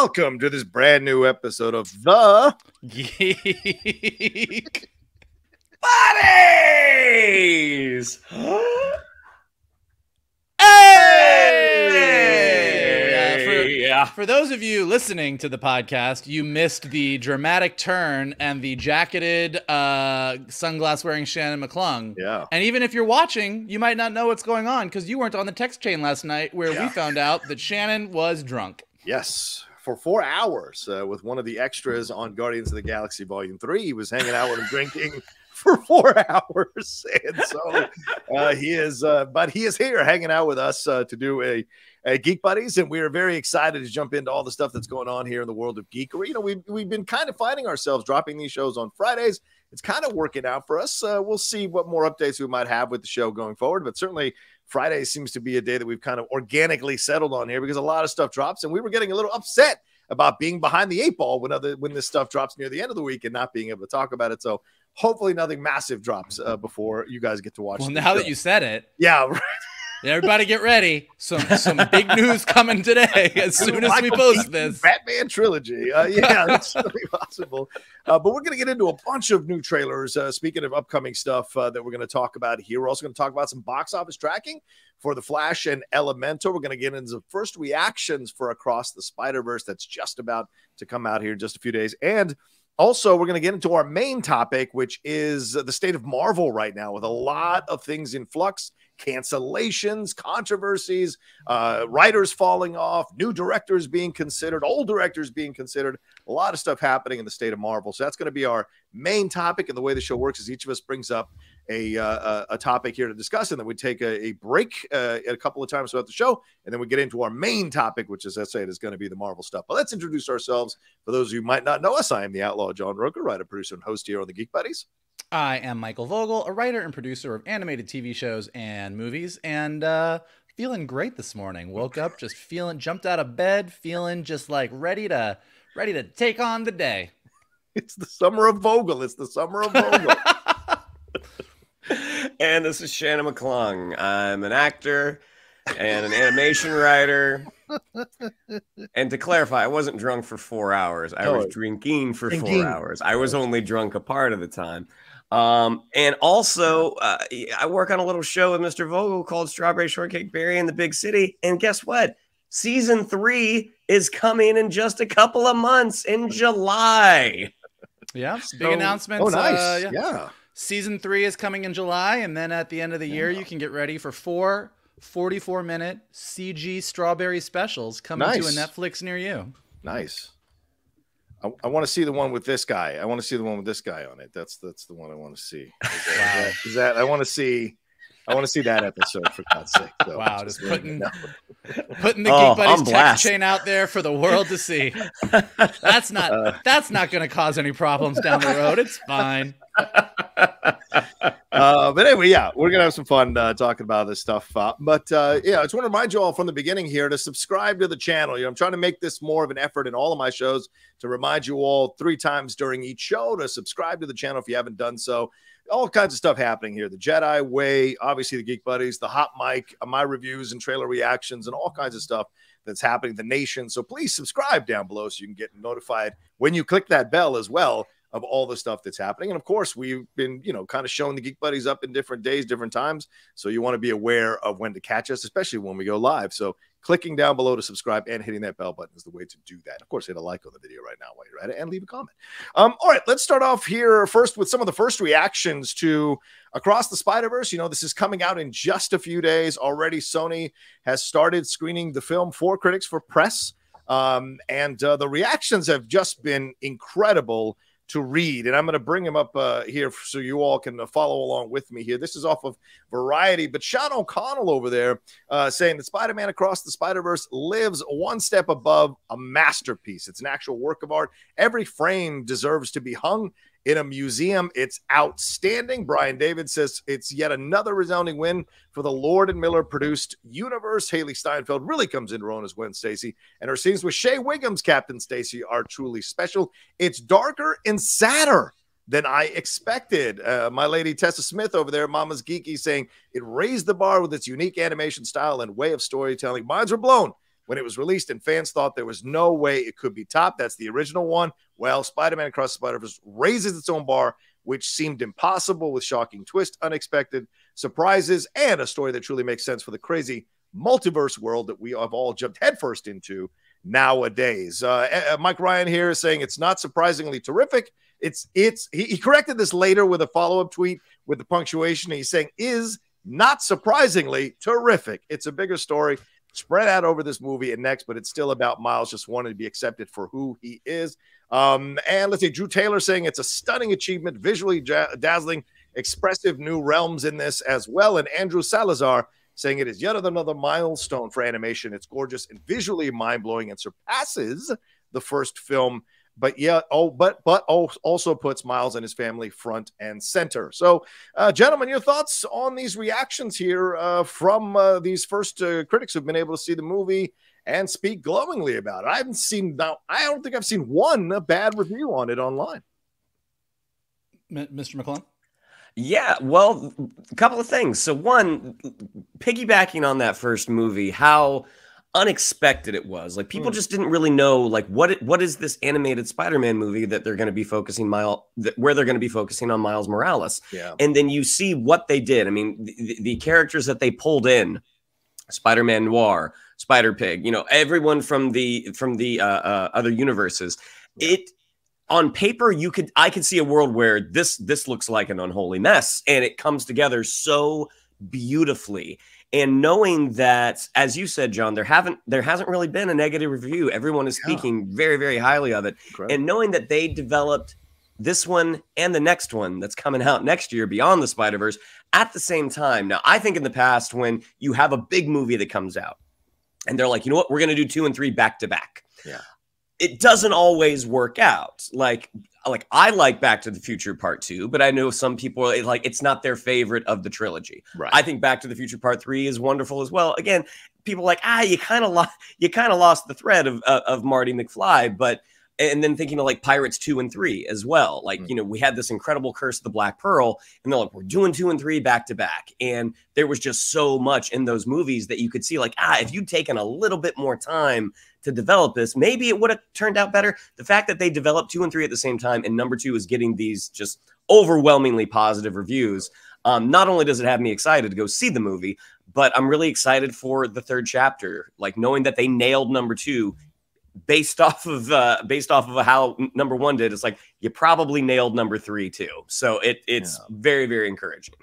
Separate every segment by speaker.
Speaker 1: welcome to this brand new episode of The
Speaker 2: Geek
Speaker 3: Buddies!
Speaker 2: Hey! for,
Speaker 3: Yeah.
Speaker 2: for those of you listening to the podcast, you missed the dramatic turn and the jacketed, uh, sunglass wearing Shannon McClung.
Speaker 1: Yeah.
Speaker 2: And even if you're watching, you might not know what's going on because you weren't on the text chain last night where
Speaker 1: Yeah.
Speaker 2: we found out that Shannon was drunk.
Speaker 1: Yes, for four hours uh, with one of the extras on Guardians of the Galaxy Volume 3. He was hanging out with him drinking for four hours. And so uh, he is, uh, but he is here hanging out with us uh, to do a, a Geek Buddies. And we are very excited to jump into all the stuff that's going on here in the world of geekery. You know, we've, we've been kind of finding ourselves dropping these shows on Fridays. It's kind of working out for us. Uh, we'll see what more updates we might have with the show going forward, but certainly Friday seems to be a day that we've kind of organically settled on here because a lot of stuff drops, and we were getting a little upset about being behind the eight ball when other when this stuff drops near the end of the week and not being able to talk about it. So hopefully nothing massive drops uh, before you guys get to watch.
Speaker 2: Well, now
Speaker 1: show.
Speaker 2: that you said it,
Speaker 1: yeah, right.
Speaker 2: Everybody get ready. Some some big news coming today as soon as we post this.
Speaker 1: Batman trilogy. Uh, yeah, that's certainly possible. Uh, but we're going to get into a bunch of new trailers. Uh, speaking of upcoming stuff uh, that we're going to talk about here, we're also going to talk about some box office tracking for The Flash and Elemental. We're going to get into the first reactions for Across the Spider Verse that's just about to come out here in just a few days. And also, we're going to get into our main topic, which is the state of Marvel right now, with a lot of things in flux, cancellations, controversies, uh, writers falling off, new directors being considered, old directors being considered, a lot of stuff happening in the state of Marvel. So that's going to be our main topic. And the way the show works is each of us brings up a, uh, a topic here to discuss, and then we take a, a break uh, a couple of times throughout the show, and then we get into our main topic, which, as I said, is going to be the Marvel stuff. But let's introduce ourselves. For those of you who might not know us, I am the Outlaw John Rocha, writer, producer, and host here on the Geek Buddies.
Speaker 2: I am Michael Vogel, a writer and producer of animated TV shows and movies, and uh, feeling great this morning. Woke up just feeling, jumped out of bed, feeling just like ready to, ready to take on the day.
Speaker 1: It's the summer of Vogel. It's the summer of Vogel.
Speaker 3: And this is Shannon McClung. I'm an actor and an animation writer. And to clarify, I wasn't drunk for four hours. I was
Speaker 1: Oh.
Speaker 3: drinking for
Speaker 1: Drinking.
Speaker 3: four hours. I was only drunk a part of the time. Um, and also, uh, I work on a little show with Mr. Vogel called Strawberry Shortcake Berry in the Big City. And guess what? Season three is coming in just a couple of months in July.
Speaker 2: Yeah, big
Speaker 3: So-
Speaker 2: announcements.
Speaker 1: oh, nice.
Speaker 2: uh, yeah.
Speaker 1: yeah.
Speaker 2: Season three is coming in July, and then at the end of the year, you can get ready for four 44 minute CG strawberry specials coming to a Netflix near you.
Speaker 1: Nice. I, I want to see the one with this guy. I want to see the one with this guy on it. That's that's the one I want to see. Is that, is that, I want to see? I want to see that episode for God's sake. So
Speaker 2: Wow, just
Speaker 1: you
Speaker 2: putting- Putting the
Speaker 3: Oh,
Speaker 2: Geek Buddies text chain out there for the world to see. That's not
Speaker 1: Uh,
Speaker 2: that's not going to cause any problems down the road. It's fine.
Speaker 1: uh, but anyway, yeah, we're gonna have some fun uh, talking about this stuff. Uh, but uh, yeah, I just want to remind you all from the beginning here to subscribe to the channel. You know, I'm trying to make this more of an effort in all of my shows to remind you all three times during each show to subscribe to the channel if you haven't done so. All kinds of stuff happening here. The Jedi Way, obviously the Geek Buddies, the Hot Mic, uh, my reviews and trailer reactions, and all kinds of stuff that's happening in the nation. So please subscribe down below so you can get notified when you click that bell as well of all the stuff that's happening. And of course, we've been, you know, kind of showing the Geek Buddies up in different days, different times. So you want to be aware of when to catch us, especially when we go live. So clicking down below to subscribe and hitting that bell button is the way to do that. Of course, hit a like on the video right now while you're at it and leave a comment. Um, all right, let's start off here first with some of the first reactions to Across the Spider Verse. You know, this is coming out in just a few days already. Sony has started screening the film for critics for press. Um, and uh, the reactions have just been incredible to read. And I'm going to bring him up uh, here so you all can uh, follow along with me here. This is off of Variety, but Sean O'Connell over there uh, saying that Spider Man Across the Spider Verse lives one step above a masterpiece. It's an actual work of art. Every frame deserves to be hung in a museum. It's outstanding. Brian David says it's yet another resounding win for the Lord and Miller produced universe. Hailee Steinfeld really comes into her own as Gwen Stacy, and her scenes with Shea Whigham's Captain Stacy are truly special. It's darker and sadder than I expected. Uh, my lady Tessa Smith over there, Mama's Geeky, saying it raised the bar with its unique animation style and way of storytelling. Minds were blown when it was released, and fans thought there was no way it could be topped. That's the original one. Well, Spider Man Across the Spider Verse raises its own bar, which seemed impossible with shocking twist, unexpected surprises, and a story that truly makes sense for the crazy multiverse world that we have all jumped headfirst into nowadays. Uh, Mike Ryan here is saying it's not surprisingly terrific. It's it's he, he corrected this later with a follow up tweet with the punctuation. He's saying is not surprisingly terrific. It's a bigger story spread out over this movie and next, but it's still about Miles just wanting to be accepted for who he is. Um, and let's see, Drew Taylor saying it's a stunning achievement, visually ja- dazzling, expressive new realms in this as well. And Andrew Salazar saying it is yet another milestone for animation. It's gorgeous and visually mind blowing and surpasses the first film but yeah, oh, but but also puts Miles and his family front and center. So, uh, gentlemen, your thoughts on these reactions here uh, from uh, these first uh, critics who've been able to see the movie and speak glowingly about it. I haven't seen now. I don't think I've seen one bad review on it online.
Speaker 2: Mr. McClung.
Speaker 3: Yeah, well, a couple of things. So, one, piggybacking on that first movie, how unexpected it was. Like people mm. just didn't really know like what what is this animated Spider-Man movie that they're going to be focusing Miles where they're going to be focusing on Miles Morales.
Speaker 1: Yeah.
Speaker 3: And then you see what they did. I mean, the, the characters that they pulled in, Spider-Man Noir, Spider-Pig, you know, everyone from the from the uh, uh, other universes. Yeah. It on paper you could I could see a world where this this looks like an unholy mess and it comes together so beautifully and knowing that as you said john there haven't there hasn't really been a negative review. Everyone is speaking yeah. very very highly of it. And knowing that they developed this one and the next one that's coming out next year beyond the spider verse at the same time. Now i think in the past when you have a big movie that comes out and they're like you know what? We're going to do two and three back to back.
Speaker 1: Yeah
Speaker 3: it doesn't always work out. Like like I like Back to the Future Part 2, but I know some people are like it's not their favorite of the trilogy.
Speaker 1: Right.
Speaker 3: I think Back to the Future Part 3 is wonderful as well. Again, people like, "Ah, you kind of lost you kind of lost the thread of uh, of Marty McFly," but and then thinking of like Pirates 2 and 3 as well. Like, mm-hmm. you know, we had this incredible Curse of the Black Pearl, and they're like, we're doing 2 and 3 back to back. And there was just so much in those movies that you could see, like, ah, if you'd taken a little bit more time to develop this, maybe it would have turned out better. The fact that they developed 2 and 3 at the same time, and number 2 is getting these just overwhelmingly positive reviews. Um, not only does it have me excited to go see the movie, but I'm really excited for the third chapter. Like knowing that they nailed number two based off of uh, based off of how number one did. It's like you probably nailed number three too. So it it's yeah. very very encouraging.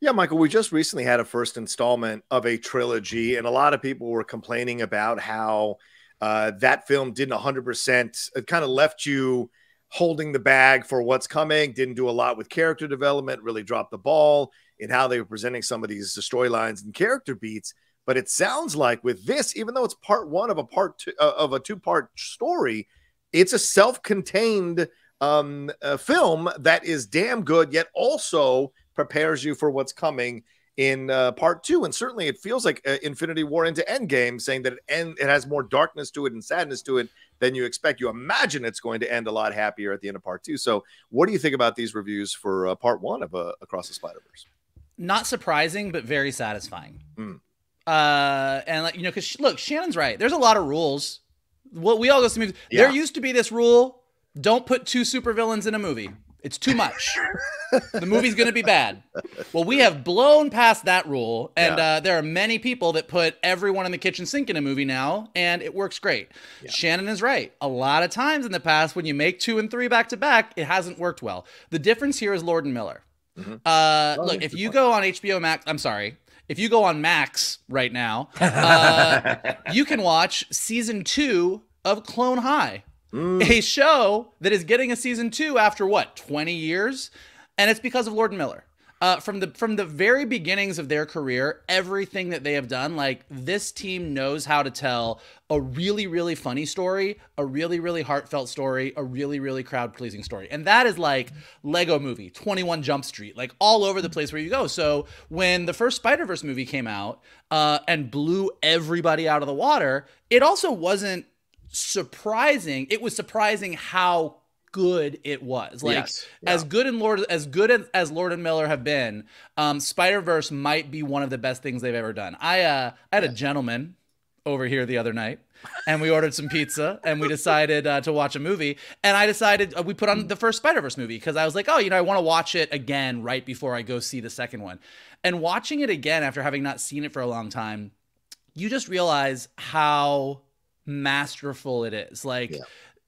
Speaker 1: Yeah, Michael, we just recently had a first installment of a trilogy, and a lot of people were complaining about how uh, that film didn't 100%, it kind of left you holding the bag for what's coming, didn't do a lot with character development, really dropped the ball in how they were presenting some of these storylines and character beats. But it sounds like with this, even though it's part one of a part two uh, of a two part story, it's a self contained um, uh, film that is damn good, yet also prepares you for what's coming in uh, part two. And certainly, it feels like uh, Infinity War into Endgame, saying that it end it has more darkness to it and sadness to it than you expect. You imagine it's going to end a lot happier at the end of part two. So, what do you think about these reviews for uh, part one of uh, Across the Spider Verse?
Speaker 2: Not surprising, but very satisfying.
Speaker 1: Mm.
Speaker 2: Uh, and like you know, because look, Shannon's right. There's a lot of rules. What we all go to movies. Yeah. There used to be this rule: don't put two supervillains in a movie. It's too much. the movie's going to be bad. Well, we have blown past that rule, and yeah. uh, there are many people that put everyone in the kitchen sink in a movie now, and it works great. Yeah. Shannon is right. A lot of times in the past, when you make two and three back to back, it hasn't worked well. The difference here is Lord and Miller. Mm-hmm. Uh, look, if you go on HBO Max, I'm sorry, if you go on Max right now, uh, you can watch season two of Clone High, mm. a show that is getting a season two after what, 20 years? And it's because of Lord Miller uh, from the from the very beginnings of their career, everything that they have done, like this team knows how to tell a really really funny story, a really really heartfelt story, a really really crowd pleasing story, and that is like Lego Movie, Twenty One Jump Street, like all over the place where you go. So when the first Spider Verse movie came out uh, and blew everybody out of the water, it also wasn't surprising. It was surprising how good it was. Like yes. yeah. as good and Lord as good as, as Lord and Miller have been, um, Spider Verse might be one of the best things they've ever done. I uh, I had yeah. a gentleman over here the other night and we ordered some pizza and we decided uh, to watch a movie and i decided uh, we put on the first spider-verse movie because i was like oh you know i want to watch it again right before i go see the second one and watching it again after having not seen it for a long time you just realize how masterful it is like
Speaker 1: Yeah.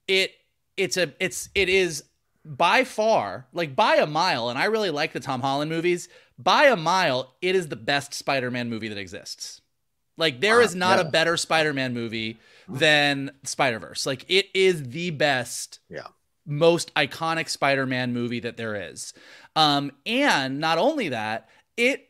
Speaker 2: it it's a it's it is by far like by a mile and i really like the tom holland movies by a mile it is the best spider-man movie that exists like there
Speaker 1: Wow,
Speaker 2: is not
Speaker 1: yeah.
Speaker 2: a better spider-man movie than spider-verse like it is the best
Speaker 1: Yeah.
Speaker 2: most iconic spider-man movie that there is um and not only that it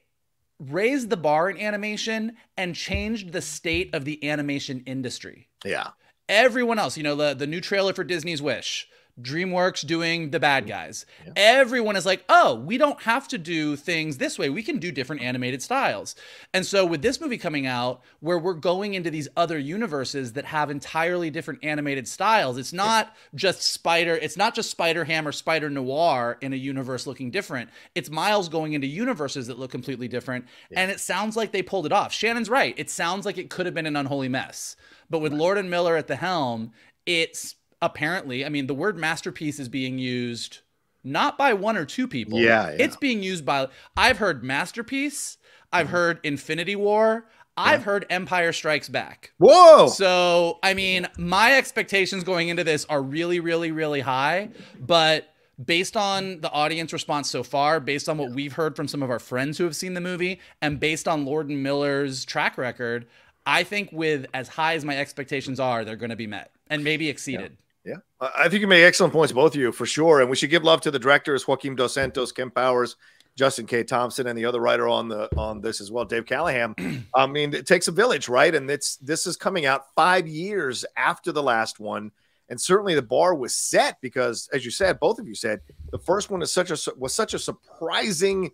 Speaker 2: raised the bar in animation and changed the state of the animation industry
Speaker 1: Yeah.
Speaker 2: Everyone else, you know, the, the new trailer for Disney's Wish, DreamWorks doing the bad guys.
Speaker 1: Yeah.
Speaker 2: Everyone is like, oh, we don't have to do things this way. We can do different animated styles. And so, with this movie coming out, where we're going into these other universes that have entirely different animated styles, it's not just Spider, it's not just Spider Ham or Spider Noir in a universe looking different. It's Miles going into universes that look completely different. And it sounds like they pulled it off. Shannon's right. It sounds like it could have been an unholy mess. But with Lord and Miller at the helm, it's apparently, I mean, the word masterpiece is being used not by one or two people.
Speaker 1: Yeah, yeah.
Speaker 2: It's being used by, I've heard masterpiece, I've mm-hmm. heard Infinity War, I've heard Empire Strikes Back.
Speaker 1: Whoa.
Speaker 2: So, I mean, my expectations going into this are really, really, really high. But based on the audience response so far, based on what we've heard from some of our friends who have seen the movie, and based on Lord and Miller's track record, I think with as high as my expectations are, they're going to be met and maybe exceeded.
Speaker 1: Yeah, I I think you make excellent points, both of you, for sure. And we should give love to the directors, Joaquin Dos Santos, Kemp Powers, Justin K. Thompson, and the other writer on the on this as well, Dave Callaham. I mean, it takes a village, right? And it's this is coming out five years after the last one, and certainly the bar was set because, as you said, both of you said, the first one is such a was such a surprising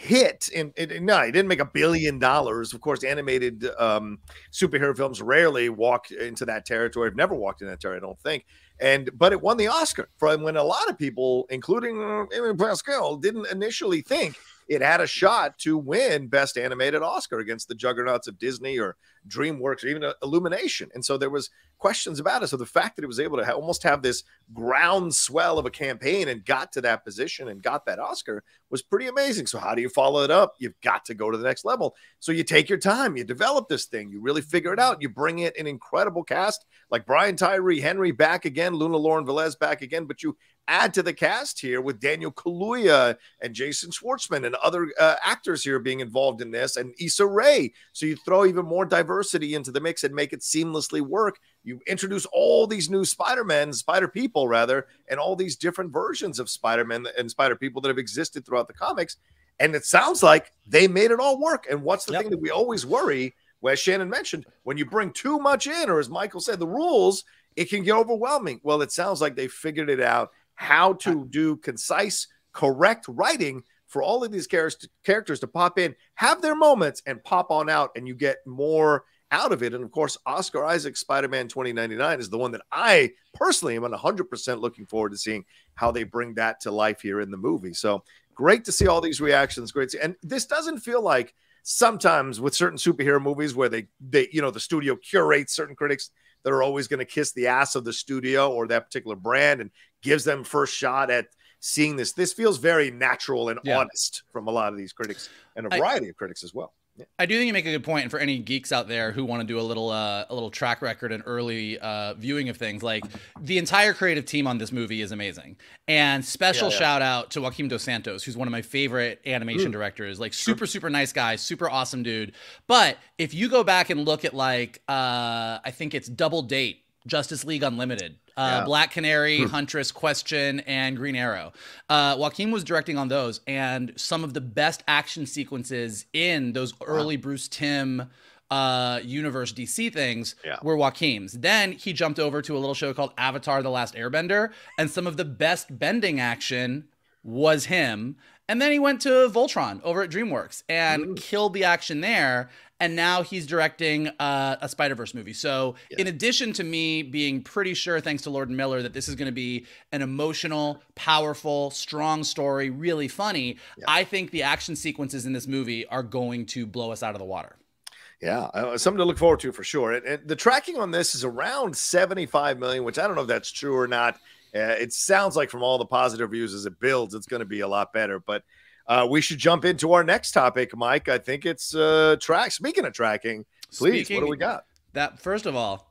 Speaker 1: hit and no he didn't make a billion dollars. Of course animated um superhero films rarely walk into that territory. I've never walked in that territory i don't think and but it won the oscar from when a lot of people including Amy pascal didn't initially think it had a shot to win best animated oscar against the juggernauts of disney or dreamworks or even uh, illumination and so there was questions about it so the fact that it was able to ha- almost have this groundswell of a campaign and got to that position and got that oscar was pretty amazing. So how do you follow it up? You've got to go to the next level. So you take your time, you develop this thing, you really figure it out. You bring it an incredible cast like Brian Tyree Henry back again, Luna Lauren Velez back again, but you add to the cast here with Daniel Kaluuya and Jason Schwartzman and other uh, actors here being involved in this and Issa Rae. So you throw even more diversity into the mix and make it seamlessly work. You introduce all these new Spider-Men, Spider People rather, and all these different versions of Spider-Man and Spider People that have existed throughout the comics. And it sounds like they made it all work. And what's the
Speaker 2: Yep.
Speaker 1: thing that we always worry, well, as Shannon mentioned, when you bring too much in, or as Michael said, the rules, it can get overwhelming. Well, it sounds like they figured it out how to do concise, correct writing for all of these char- characters to pop in, have their moments, and pop on out, and you get more out of it. And of course, Oscar Isaac's Spider Man 2099 is the one that I personally am 100% looking forward to seeing how they bring that to life here in the movie. So great to see all these reactions. Great. To, and this doesn't feel like sometimes with certain superhero movies where they, they, you know, the studio curates certain critics that are always going to kiss the ass of the studio or that particular brand and gives them first shot at seeing this. This feels very natural and
Speaker 2: Yeah.
Speaker 1: honest from a lot of these critics and a variety of critics as well.
Speaker 2: I do think you make a good point, and for any geeks out there who want to do a little uh, a little track record and early uh, viewing of things, like the entire creative team on this movie is amazing. And special
Speaker 1: Yeah, yeah.
Speaker 2: shout out to Joaquin Dos Santos, who's one of my favorite animation
Speaker 1: Mm.
Speaker 2: directors. Like super super nice guy, super awesome dude. But if you go back and look at like uh, I think it's Double Date, Justice League Unlimited. Uh,
Speaker 1: Yeah.
Speaker 2: Black Canary, Huntress, Question, and Green Arrow. Uh, Joaquin was directing on those, and some of the best action sequences in those early Bruce Timm uh, universe DC things
Speaker 1: Yeah.
Speaker 2: were Joaquin's. Then he jumped over to a little show called Avatar: The Last Airbender, and some of the best bending action was him. And then he went to Voltron over at DreamWorks and killed the action there. And now he's directing uh, a Spider Verse movie. So, in addition to me being pretty sure, thanks to Lord and Miller, that this is going to be an emotional, powerful, strong story, really funny, I think the action sequences in this movie are going to blow us out of the water.
Speaker 1: Yeah, uh, something to look forward to for sure. And, and, the tracking on this is around 75 million, which I don't know if that's true or not. Uh, it sounds like from all the positive reviews as it builds, it's going to be a lot better. But uh, we should jump into our next topic, Mike. I think it's uh, track. Speaking of tracking, please, Speaking, what do we got?
Speaker 2: That first of all,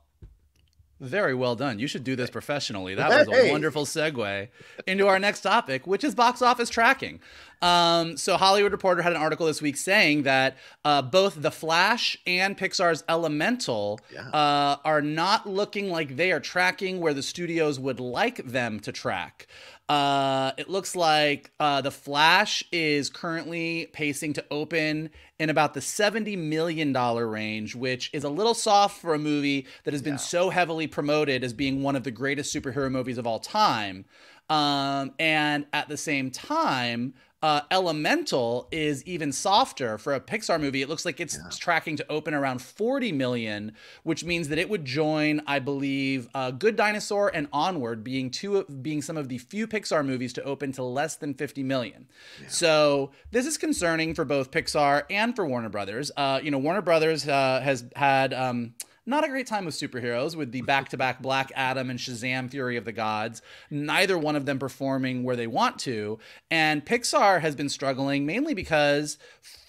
Speaker 2: very well done. You should do this professionally. That was a wonderful segue into our next topic, which is box office tracking. Um, so, Hollywood Reporter had an article this week saying that uh, both The Flash and Pixar's Elemental yeah. uh, are not looking like they are tracking where the studios would like them to track. Uh, it looks like uh, The Flash is currently pacing to open in about the $70 million range, which is a little soft for a movie that has been yeah. so heavily promoted as being one of the greatest superhero movies of all time. Um, and at the same time, uh, Elemental is even softer for a Pixar movie. It looks like it's yeah. tracking to open around 40 million, which means that it would join, I believe, uh, Good Dinosaur and Onward being two being some of the few Pixar movies to open to less than 50 million. Yeah. So this is concerning for both Pixar and for Warner Brothers. Uh, you know, Warner Brothers uh, has had. Um, not a great time with superheroes with the back-to-back Black Adam and Shazam Fury of the Gods, neither one of them performing where they want to. And Pixar has been struggling mainly because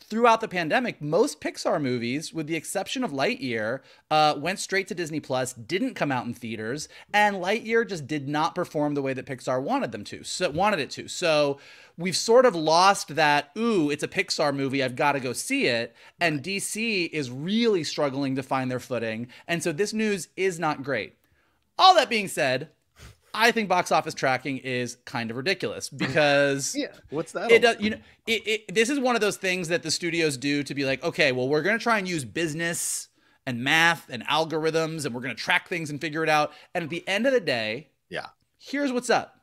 Speaker 2: throughout the pandemic, most Pixar movies, with the exception of Lightyear, uh, went straight to Disney Plus, didn't come out in theaters, and Lightyear just did not perform the way that Pixar wanted them to, so wanted it to. So we've sort of lost that. Ooh, it's a Pixar movie. I've got to go see it. And DC is really struggling to find their footing, and so this news is not great. All that being said, I think box office tracking is kind of ridiculous because
Speaker 1: yeah, what's that?
Speaker 2: It does, you know, it, it, this is one of those things that the studios do to be like, okay, well, we're going to try and use business and math and algorithms, and we're going to track things and figure it out. And at the end of the day,
Speaker 1: yeah,
Speaker 2: here's what's up.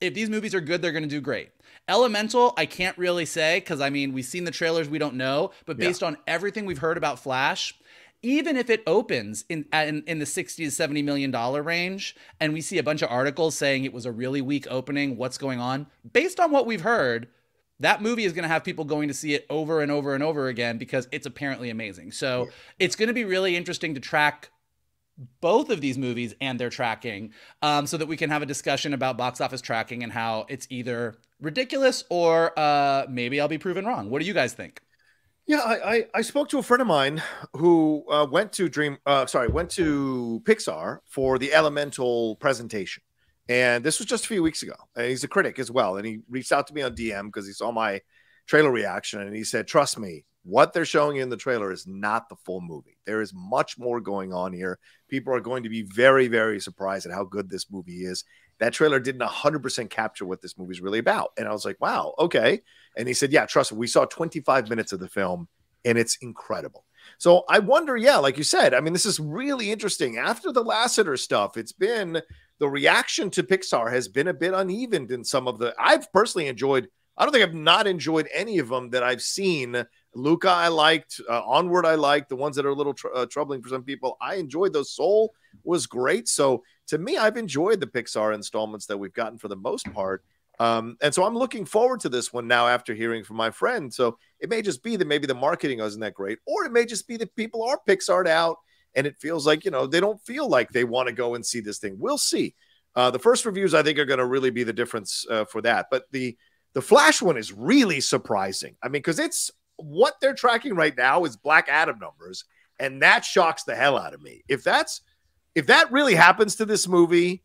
Speaker 2: If these movies are good, they're going to do great. Elemental, I can't really say because I mean, we've seen the trailers, we don't know, but based yeah. on everything we've heard about Flash, even if it opens in, in, in the 60 to 70 million dollar range and we see a bunch of articles saying it was a really weak opening what's going on? Based on what we've heard that movie is going to have people going to see it over and over and over again because it's apparently amazing. So yeah. it's going to be really interesting to track both of these movies and their tracking um, so that we can have a discussion about box office tracking and how it's either ridiculous or uh, maybe i'll be proven wrong. What do you guys think
Speaker 1: yeah, I, I, I, spoke to a friend of mine who uh, went to Dream, uh, sorry, went to Pixar for the Elemental presentation, and this was just a few weeks ago. And he's a critic as well, and he reached out to me on DM because he saw my trailer reaction, and he said, "Trust me, what they're showing you in the trailer is not the full movie. There is much more going on here. People are going to be very, very surprised at how good this movie is. That trailer didn't 100% capture what this movie is really about." And I was like, "Wow, okay." And he said, Yeah, trust me, we saw 25 minutes of the film and it's incredible. So I wonder, yeah, like you said, I mean, this is really interesting. After the Lasseter stuff, it's been the reaction to Pixar has been a bit uneven in some of the. I've personally enjoyed. I don't think I've not enjoyed any of them that I've seen. Luca, I liked. Uh, Onward, I liked. The ones that are a little tr- uh, troubling for some people, I enjoyed. Those Soul was great. So to me, I've enjoyed the Pixar installments that we've gotten for the most part. Um, and so I'm looking forward to this one now after hearing from my friend. So it may just be that maybe the marketing isn't that great, or it may just be that people are Pixar'd out and it feels like, you know, they don't feel like they want to go and see this thing. We'll see. Uh, the first reviews, I think, are going to really be the difference uh, for that. But the the Flash one is really surprising. I mean, because it's what they're tracking right now is Black Adam numbers, and that shocks the hell out of me. If that's if that really happens to this movie,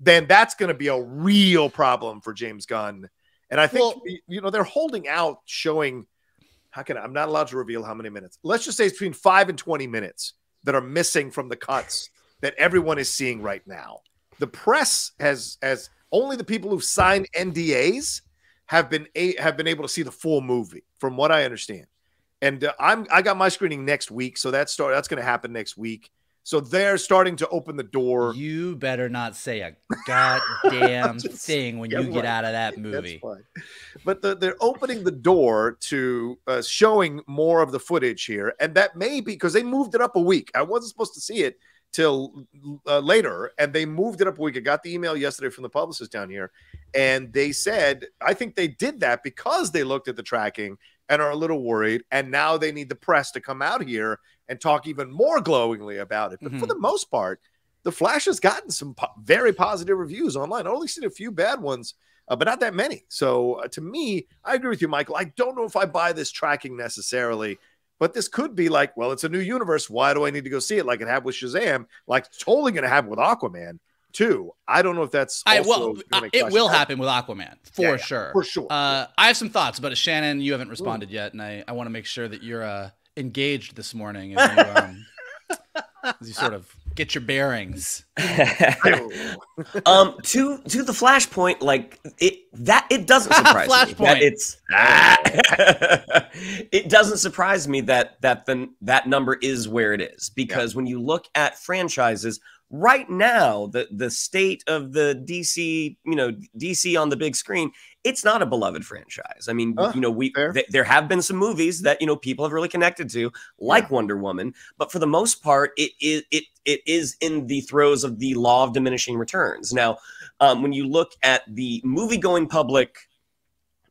Speaker 1: then that's going to be a real problem for James Gunn. And I think well, you know they're holding out, showing how can I, I'm not allowed to reveal how many minutes. Let's just say it's between five and twenty minutes that are missing from the cuts that everyone is seeing right now. The press has has only the people who've signed NDAs have been a, have been able to see the full movie, from what I understand. And uh, I'm I got my screening next week, so that's start that's going to happen next week. So they're starting to open the door.
Speaker 2: You better not say a goddamn thing when you right. get out of that movie.
Speaker 1: But the, they're opening the door to uh, showing more of the footage here. And that may be because they moved it up a week. I wasn't supposed to see it till uh, later, and they moved it up a week. I got the email yesterday from the publicist down here, and they said, I think they did that because they looked at the tracking and are a little worried. And now they need the press to come out here and talk even more glowingly about it. But mm-hmm. for the most part, the Flash has gotten some po- very positive reviews online. I've only seen a few bad ones, uh, but not that many. So uh, to me, I agree with you, Michael. I don't know if I buy this tracking necessarily. But this could be like, well, it's a new universe. Why do I need to go see it? Like it happened with Shazam, like it's totally going to happen with Aquaman too. I don't know if that's.
Speaker 2: I well, it will happen with Aquaman for yeah, yeah,
Speaker 1: sure. For sure.
Speaker 2: Uh, I have some thoughts, but Shannon, you haven't responded Ooh. yet, and I, I want to make sure that you're uh, engaged this morning as you, um, as you sort of get your bearings.
Speaker 3: um, to to the flashpoint, like it that it doesn't surprise
Speaker 2: flashpoint.
Speaker 3: me. That it's ah, it doesn't surprise me that that the that number is where it is because yeah. when you look at franchises right now the the state of the DC, you know, DC on the big screen, it's not a beloved franchise. I mean, you know, we th- there have been some movies that, you know, people have really connected to, like yeah. Wonder Woman, but for the most part, it is it, it is in the throes of the law of diminishing returns. Now, um, when you look at the movie going public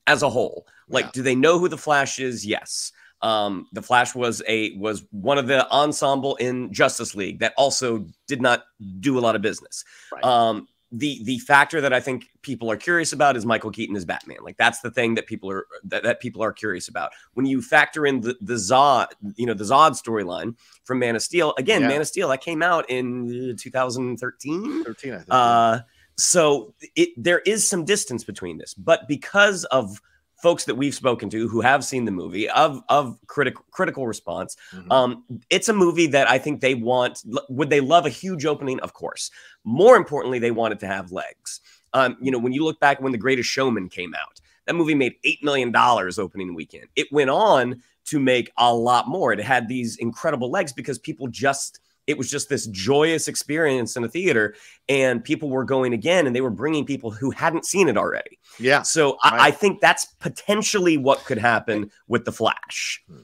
Speaker 3: as a whole, like, yeah. do they know who the Flash is? Yes. Um, the Flash was a was one of the ensemble in Justice League that also did not do a lot of business. Right. Um, the the factor that I think people are curious about is Michael Keaton as Batman. Like that's the thing that people are that, that people are curious about. When you factor in the the Zod, you know, the Zod storyline from Man of Steel. Again, yeah. Man of Steel that came out in 2013. 13, I think. Uh, so it there is some distance between this, but because of folks that we've spoken to who have seen the movie of of critical critical response. Mm-hmm. Um, it's a movie that I think they want. Would they love a huge opening? Of course. More importantly, they want it to have legs. Um, you know, when you look back when The Greatest Showman came out, that movie made eight million dollars opening weekend. It went on to make a lot more. It had these incredible legs because people just it was just this joyous experience in a theater and people were going again and they were bringing people who hadn't seen it already.
Speaker 1: Yeah.
Speaker 3: So right. I, I, think that's potentially what could happen with the flash. Hmm.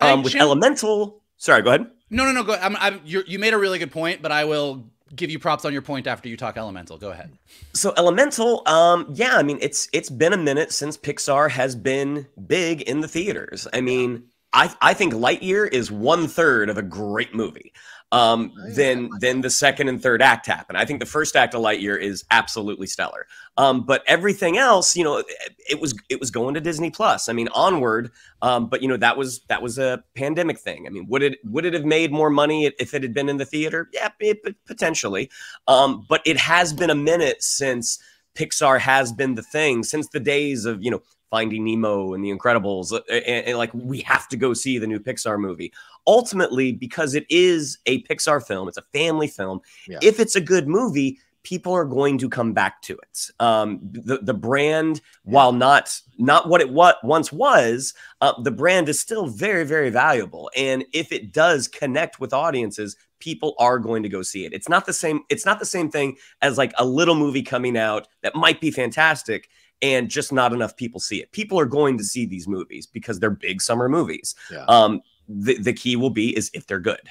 Speaker 3: um, with elemental sorry go ahead.
Speaker 2: No no no go I'm, I'm, you made a really good point but i will give you props on your point after you talk elemental. Go ahead.
Speaker 3: So elemental um yeah i mean it's it's been a minute since pixar has been big in the theaters. I mean I, I think Lightyear is one third of a great movie um, oh, then then the second and third act happen. I think the first act of Lightyear is absolutely stellar. Um, but everything else, you know, it, was it was going to Disney Plus. I mean, onward. Um, but you know that was that was a pandemic thing. I mean, would it would it have made more money if it had been in the theater? Yeah, it, potentially. Um, but it has been a minute since Pixar has been the thing since the days of you know Finding Nemo and The Incredibles, uh, and, and, like we have to go see the new Pixar movie. Ultimately, because it is a Pixar film, it's a family film. Yeah. If it's a good movie, people are going to come back to it. Um, the the brand, while not not what it what once was, uh, the brand is still very very valuable. And if it does connect with audiences, people are going to go see it. It's not the same. It's not the same thing as like a little movie coming out that might be fantastic and just not enough people see it. People are going to see these movies because they're big summer movies. Yeah. Um, the, the key will be is if they're good.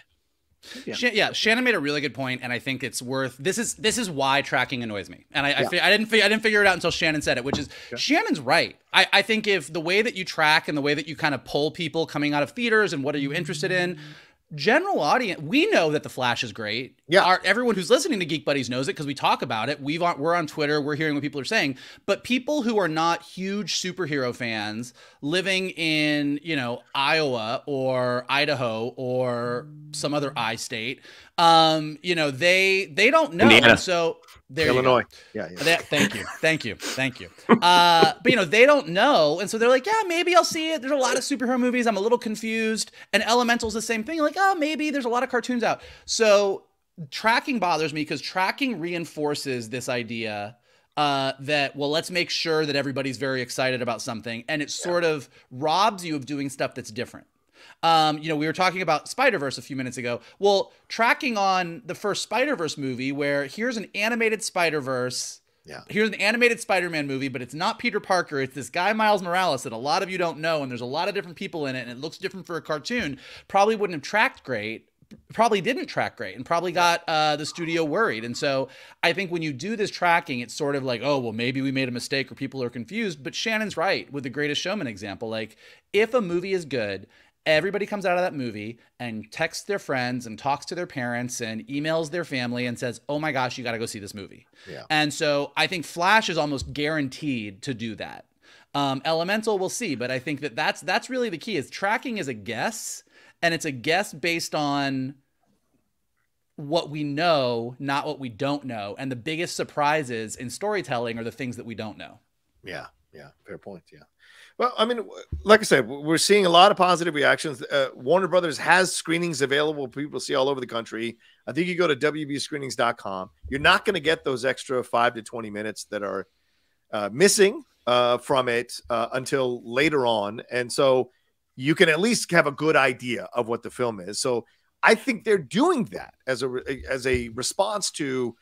Speaker 2: Yeah. yeah. Shannon made a really good point, and I think it's worth. This is this is why tracking annoys me, and I yeah. I, I, didn't I didn't figure it out until Shannon said it, which is yeah. Shannon's right. I I think if the way that you track and the way that you kind of pull people coming out of theaters and what are you interested in general audience we know that the flash is great.
Speaker 1: Yeah.
Speaker 2: Our, everyone who's listening to geek buddies knows it because we talk about it. We've on, we're on twitter we're hearing what people are saying. But people who are not huge superhero fans living in you know iowa or idaho or some other i state um you know they they don't know. So there
Speaker 1: Illinois.
Speaker 2: Yeah, yeah. That, thank you. Thank you. Thank you. Uh, but you know, they don't know. And so they're like, yeah, maybe I'll see it. There's a lot of superhero movies. I'm a little confused. And Elemental's the same thing. Like, oh, maybe there's a lot of cartoons out. So tracking bothers me because tracking reinforces this idea uh, that well let's make sure that everybody's very excited about something and it sort of robs you of doing stuff that's different um, you know, we were talking about Spider Verse a few minutes ago. Well, tracking on the first Spider Verse movie, where here's an animated Spider Verse.
Speaker 1: Yeah.
Speaker 2: Here's an animated Spider-Man movie, but it's not Peter Parker. It's this guy Miles Morales that a lot of you don't know, and there's a lot of different people in it, and it looks different for a cartoon. Probably wouldn't have tracked great probably didn't track great and probably got uh, the studio worried. And so I think when you do this tracking, it's sort of like, oh, well, maybe we made a mistake or people are confused. But Shannon's right with the greatest showman example. Like, if a movie is good, everybody comes out of that movie and texts their friends and talks to their parents and emails their family and says, oh my gosh, you got to go see this movie.
Speaker 1: Yeah.
Speaker 2: And so I think Flash is almost guaranteed to do that. Um, Elemental, we'll see, but I think that that's that's really the key. Is tracking is a guess, and it's a guess based on what we know, not what we don't know. And the biggest surprises in storytelling are the things that we don't know.
Speaker 1: Yeah, yeah, fair point. Yeah. Well, I mean, like I said, we're seeing a lot of positive reactions. Uh, Warner Brothers has screenings available for people to see all over the country. I think you go to WBScreenings.com. You're not going to get those extra five to 20 minutes that are uh, missing uh, from it uh, until later on. And so you can at least have a good idea of what the film is. So I think they're doing that as a as a response to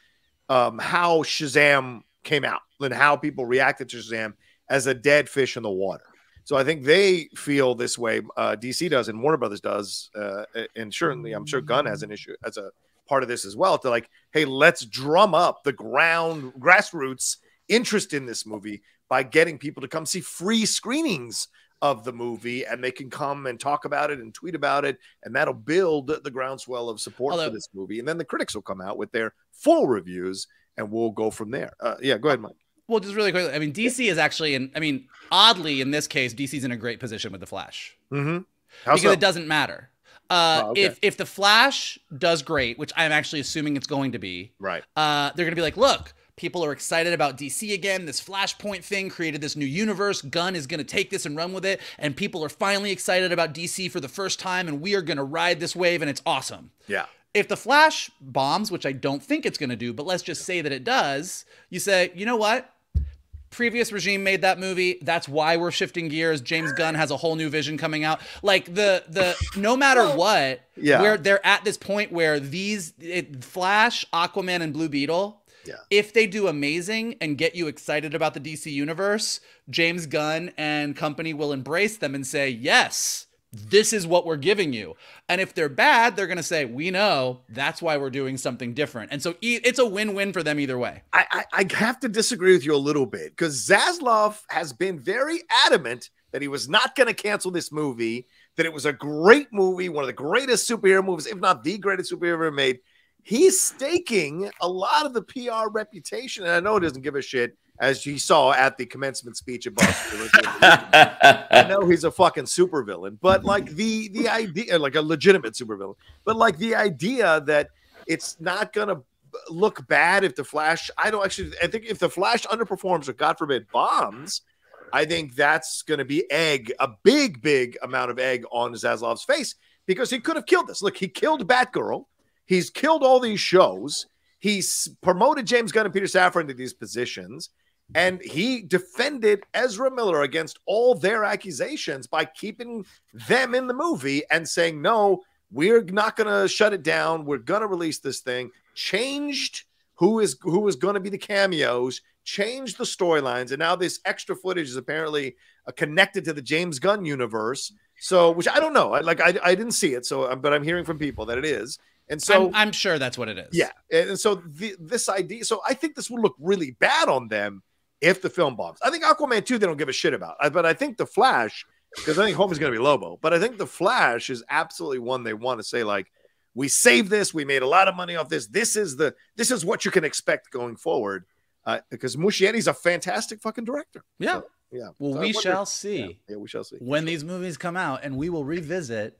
Speaker 1: um, how Shazam came out and how people reacted to Shazam as a dead fish in the water. So I think they feel this way. Uh, DC does, and Warner Brothers does, uh, and certainly I'm sure Gunn has an issue as a part of this as well. To like, hey, let's drum up the ground grassroots interest in this movie by getting people to come see free screenings of the movie and they can come and talk about it and tweet about it and that'll build the groundswell of support Although, for this movie and then the critics will come out with their full reviews and we'll go from there uh, yeah go ahead mike
Speaker 2: well just really quickly i mean dc is actually in i mean oddly in this case dc's in a great position with the flash
Speaker 1: mm-hmm.
Speaker 2: because so? it doesn't matter uh, oh, okay. if if the Flash does great, which I'm actually assuming it's going to be,
Speaker 1: right?
Speaker 2: Uh, they're going to be like, look, People are excited about DC again. This Flashpoint thing created this new universe. Gunn is going to take this and run with it. And people are finally excited about DC for the first time. And we are going to ride this wave. And it's awesome.
Speaker 1: Yeah.
Speaker 2: If the Flash bombs, which I don't think it's going to do, but let's just say that it does, you say, you know what? Previous regime made that movie that's why we're shifting gears. James gunn has a whole new vision coming out. Like the the no matter what
Speaker 1: yeah.
Speaker 2: where they're at this point where these it, flash aquaman and blue beetle
Speaker 1: yeah.
Speaker 2: If they do amazing and get you excited about the DC universe, James Gunn and company will embrace them and say, "Yes, this is what we're giving you." And if they're bad, they're going to say, "We know. That's why we're doing something different." And so it's a win-win for them either way.
Speaker 1: I I, I have to disagree with you a little bit because Zaslav has been very adamant that he was not going to cancel this movie. That it was a great movie, one of the greatest superhero movies, if not the greatest superhero ever made he's staking a lot of the PR reputation. And I know he doesn't give a shit, as you saw at the commencement speech about I know he's a fucking supervillain, but like the the idea, like a legitimate supervillain, but like the idea that it's not gonna look bad if the Flash. I don't actually. I think if the Flash underperforms or God forbid bombs. I think that's going to be egg, a big, big amount of egg on Zaslav's face because he could have killed this. Look, he killed Batgirl He's killed all these shows. He's promoted James Gunn and Peter Safran into these positions. And he defended Ezra Miller against all their accusations by keeping them in the movie and saying, no, we're not going to shut it down. We're going to release this thing. Changed who is who is going to be the cameos, changed the storylines, and now this extra footage is apparently uh, connected to the James Gunn universe. So, which I don't know. I, like I, I didn't see it, so but I'm hearing from people that it is. And so
Speaker 2: I'm, I'm, sure that's what it is.
Speaker 1: Yeah. And so the, this idea, so I think this will look really bad on them if the film bombs. I think Aquaman 2, they don't give a shit about. But I think The Flash, because I think home is going to be Lobo, but I think The Flash is absolutely one they want to say, like, we saved this, we made a lot of money off this. This is the this is what you can expect going forward. Uh, because Muschietti's a fantastic fucking director.
Speaker 2: Yeah.
Speaker 1: So, yeah.
Speaker 2: Well, so we shall see.
Speaker 1: Yeah, yeah, we shall see.
Speaker 2: When these movies come out and we will revisit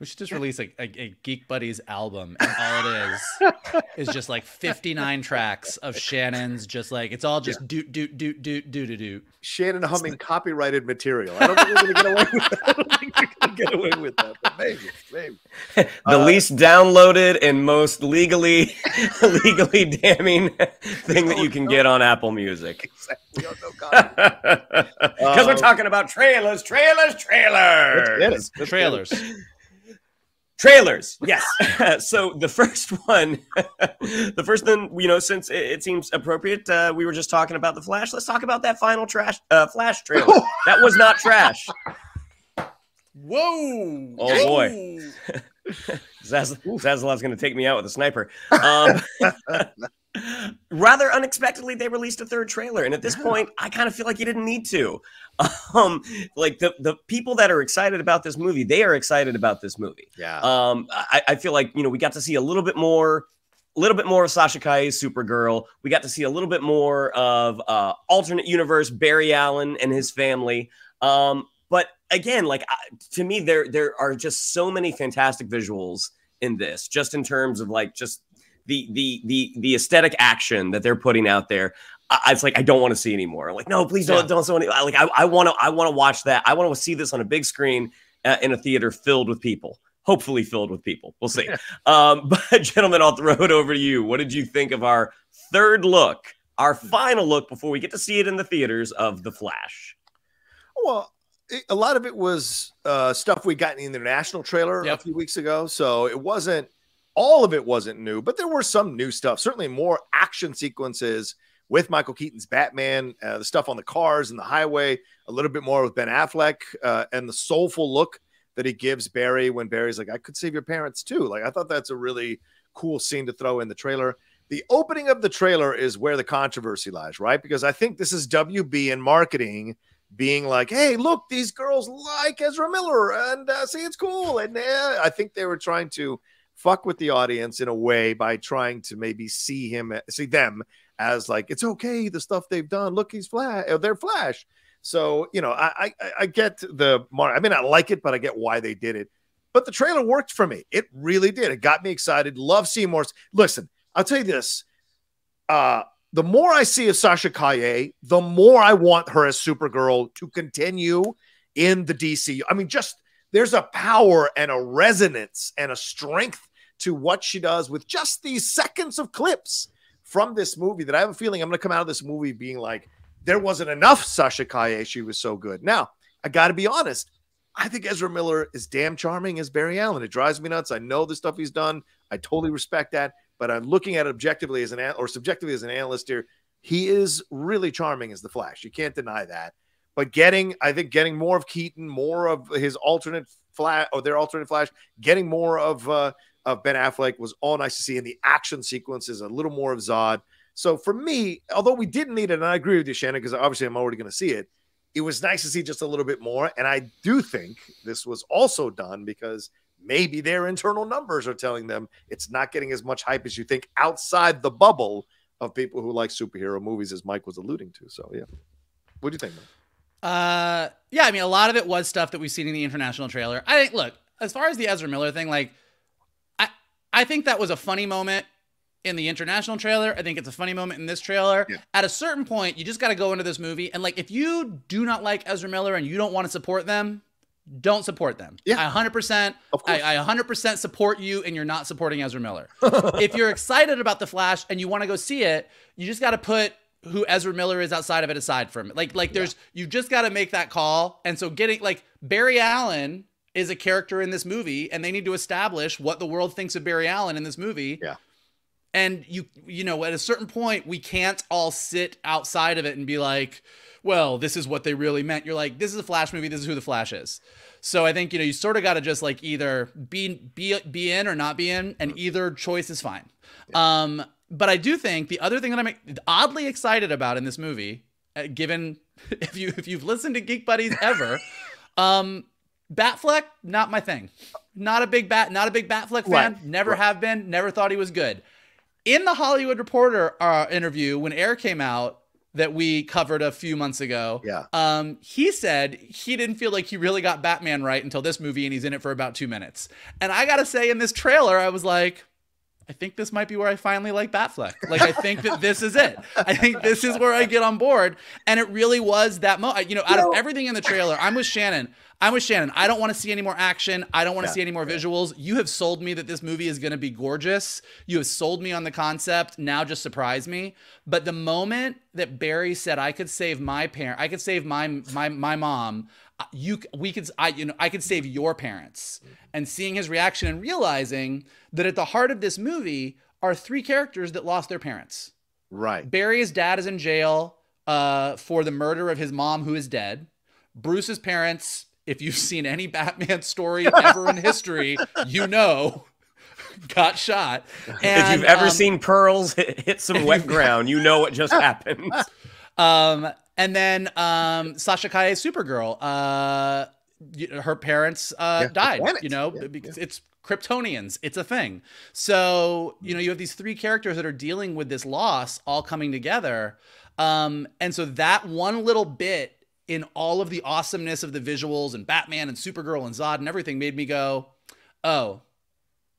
Speaker 2: We should just release a, a, a, Geek Buddies album, and all it is is just like 59 tracks of Shannon's, just like it's all just doot doot doot doot doot doot.
Speaker 1: Shannon humming copyrighted material. I don't think we're gonna get away with that. I don't think we're gonna get away with that, but maybe, maybe.
Speaker 3: the uh, least downloaded and most legally legally damning thing that you can get on Apple Music. Because uh, we're talking about trailers, trailers, trailers.
Speaker 2: Yes, the trailers.
Speaker 3: Trailers, yes. so the first one, the first one, you know, since it, it seems appropriate, uh, we were just talking about the Flash. Let's talk about that final trash uh, Flash trailer. that was not trash.
Speaker 2: Whoa!
Speaker 3: Oh boy, Zaz- Zaslav's going to take me out with a sniper. Um, rather unexpectedly they released a third trailer and at this point i kind of feel like you didn't need to um like the the people that are excited about this movie they are excited about this movie
Speaker 1: yeah
Speaker 3: um i, I feel like you know we got to see a little bit more a little bit more of Sasha Calle's Supergirl. We got to see a little bit more of uh, alternate universe Barry Allen and his family. Um, but again, like to me, there there are just so many fantastic visuals in this, just in terms of like just the the the the aesthetic action that they're putting out there. I, it's like I don't want to see anymore. Like, no, please don't yeah. don't show any. Like, I, I want to I want to watch that. I want to see this on a big screen uh, in a theater filled with people. Hopefully filled with people. We'll see. um, but gentlemen, I'll throw it over to you. What did you think of our third look, our final look before we get to see it in the theaters of The Flash?
Speaker 1: Well, a lot of it was uh, stuff we got in the international trailer yep. a few weeks ago, so it wasn't all of it wasn't new, but there were some new stuff. Certainly more action sequences with Michael Keaton's Batman, uh, the stuff on the cars and the highway, a little bit more with Ben Affleck, uh, and the soulful look that he gives Barry when Barry's like, I could save your parents too. Like, I thought that's a really cool scene to throw in the trailer. The opening of the trailer is where the controversy lies, right? Because I think this is WB in marketing being like, hey, look, these girls like Ezra Miller and uh, see, it's cool. And uh, I think they were trying to fuck with the audience in a way by trying to maybe see him see them as like it's okay the stuff they've done. Look he's flash uh, they're flash. So you know I, I i get the i mean i like it but i get why they did it. But the trailer worked for me. It really did. It got me excited. Love Seymour's. listen i'll tell you this uh the more i see of sasha calle the more i want her as supergirl to continue in the dc i mean just there's a power and a resonance and a strength to what she does with just these seconds of clips from this movie that I have a feeling I'm going to come out of this movie being like, there wasn't enough Sasha Calle. She was so good. Now, I got to be honest. I think Ezra Miller is damn charming as Barry Allen. It drives me nuts. I know the stuff he's done. I totally respect that. But I'm looking at it objectively as an or subjectively as an analyst here. He is really charming as the Flash. You can't deny that. But getting, I think, getting more of Keaton, more of his alternate Flash or their alternate Flash, getting more of uh, of Ben Affleck was all nice to see. And the action sequences, a little more of Zod. So for me, although we didn't need it, and I agree with you, Shannon, because obviously I'm already going to see it, it was nice to see just a little bit more. And I do think this was also done because maybe their internal numbers are telling them it's not getting as much hype as you think outside the bubble of people who like superhero movies, as Mike was alluding to. So, yeah. What do you think, Mike?
Speaker 2: Uh, yeah, I mean, a lot of it was stuff that we've seen in the international trailer. I think, look, as far as the Ezra Miller thing, like, I think that was a funny moment in the international trailer. I think it's a funny moment in this trailer. Yeah. At a certain point, you just got to go into this movie and like if you do not like Ezra Miller and you don't want to support them, don't support them.
Speaker 1: Yeah.
Speaker 2: I 100% I, I 100% support you and you're not supporting Ezra Miller. if you're excited about The Flash and you want to go see it, you just got to put who Ezra Miller is outside of it aside from it. Like like there's yeah. you just got to make that call. And so getting like Barry Allen is a character in this movie and they need to establish what the world thinks of Barry Allen in this movie.
Speaker 1: Yeah.
Speaker 2: And you you know, at a certain point we can't all sit outside of it and be like, well, this is what they really meant. You're like, this is a Flash movie, this is who the Flash is. So I think, you know, you sort of got to just like either be be be in or not be in and either choice is fine. Yeah. Um but I do think the other thing that I'm oddly excited about in this movie, uh, given if you if you've listened to Geek Buddies ever, um Batfleck, not my thing. Not a big bat, not a big Batfleck fan. Right. Never right. have been. Never thought he was good. In the Hollywood Reporter uh, interview, when Air came out, that we covered a few months ago.
Speaker 1: Yeah.
Speaker 2: Um, he said he didn't feel like he really got Batman right until this movie, and he's in it for about two minutes. And I gotta say, in this trailer, I was like, I think this might be where I finally like Batfleck. Like, I think that this is it. I think this is where I get on board. And it really was that moment. You know, out of everything in the trailer, I'm with Shannon. I'm with Shannon. I don't want to see any more action. I don't want to
Speaker 1: Yeah,
Speaker 2: see any more visuals. You have sold me that this movie is going to be gorgeous. You have sold me on the concept. Now just surprise me. But the moment that Barry said I could save my parent, I could save my my my mom, you we could I you know I could save your parents. And seeing his reaction and realizing that at the heart of this movie are three characters that lost their parents.
Speaker 1: Right.
Speaker 2: Barry's dad is in jail uh, for the murder of his mom, who is dead. Bruce's parents, if you've seen any Batman story ever in history, you know, got shot.
Speaker 3: if you've ever
Speaker 2: um,
Speaker 3: seen pearls hit, hit some wet ground, you know what just happened.
Speaker 2: Um, and then um, Sasha Calle's Supergirl, uh, her parents uh,
Speaker 1: Yeah,
Speaker 2: died. You know,
Speaker 1: Yeah,
Speaker 2: because it's Kryptonians. It's a thing. So you know, you have these three characters that are dealing with this loss, all coming together. Um, and so that one little bit in all of the awesomeness of the visuals and Batman and Supergirl and Zod and everything made me go, oh.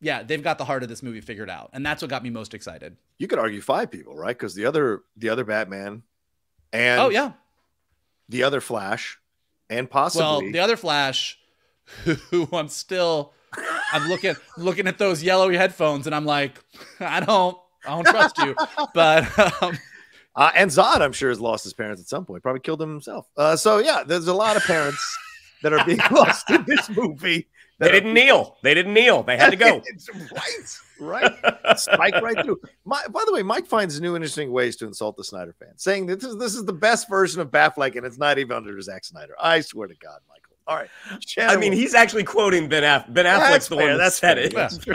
Speaker 2: Yeah, they've got the heart of this movie figured out, and that's what got me most excited.
Speaker 1: You could argue five people, right? Because the other the other Batman and
Speaker 2: oh yeah,
Speaker 1: the other Flash and possibly
Speaker 2: Well, the other Flash, who I'm still, I'm looking looking at those yellow headphones, and I'm like, I don't, I don't trust you. But um,
Speaker 1: uh, and Zod, I'm sure, has lost his parents at some point. Probably killed them himself. Uh, so yeah, there's a lot of parents that are being lost in this movie.
Speaker 3: They didn't kneel. They didn't kneel. They had to go.
Speaker 1: It's right, right. Spike right through. My, by the way, Mike finds new interesting ways to insult the Snyder fans, saying that this is this is the best version of Batfleck, and it's not even under Zack Snyder. I swear to God, Michael. All right,
Speaker 3: I mean, he's actually quoting Ben Affleck. Ben Affleck's
Speaker 1: That's
Speaker 3: the
Speaker 1: fair,
Speaker 3: one that
Speaker 1: that's
Speaker 3: said it.
Speaker 1: that's true.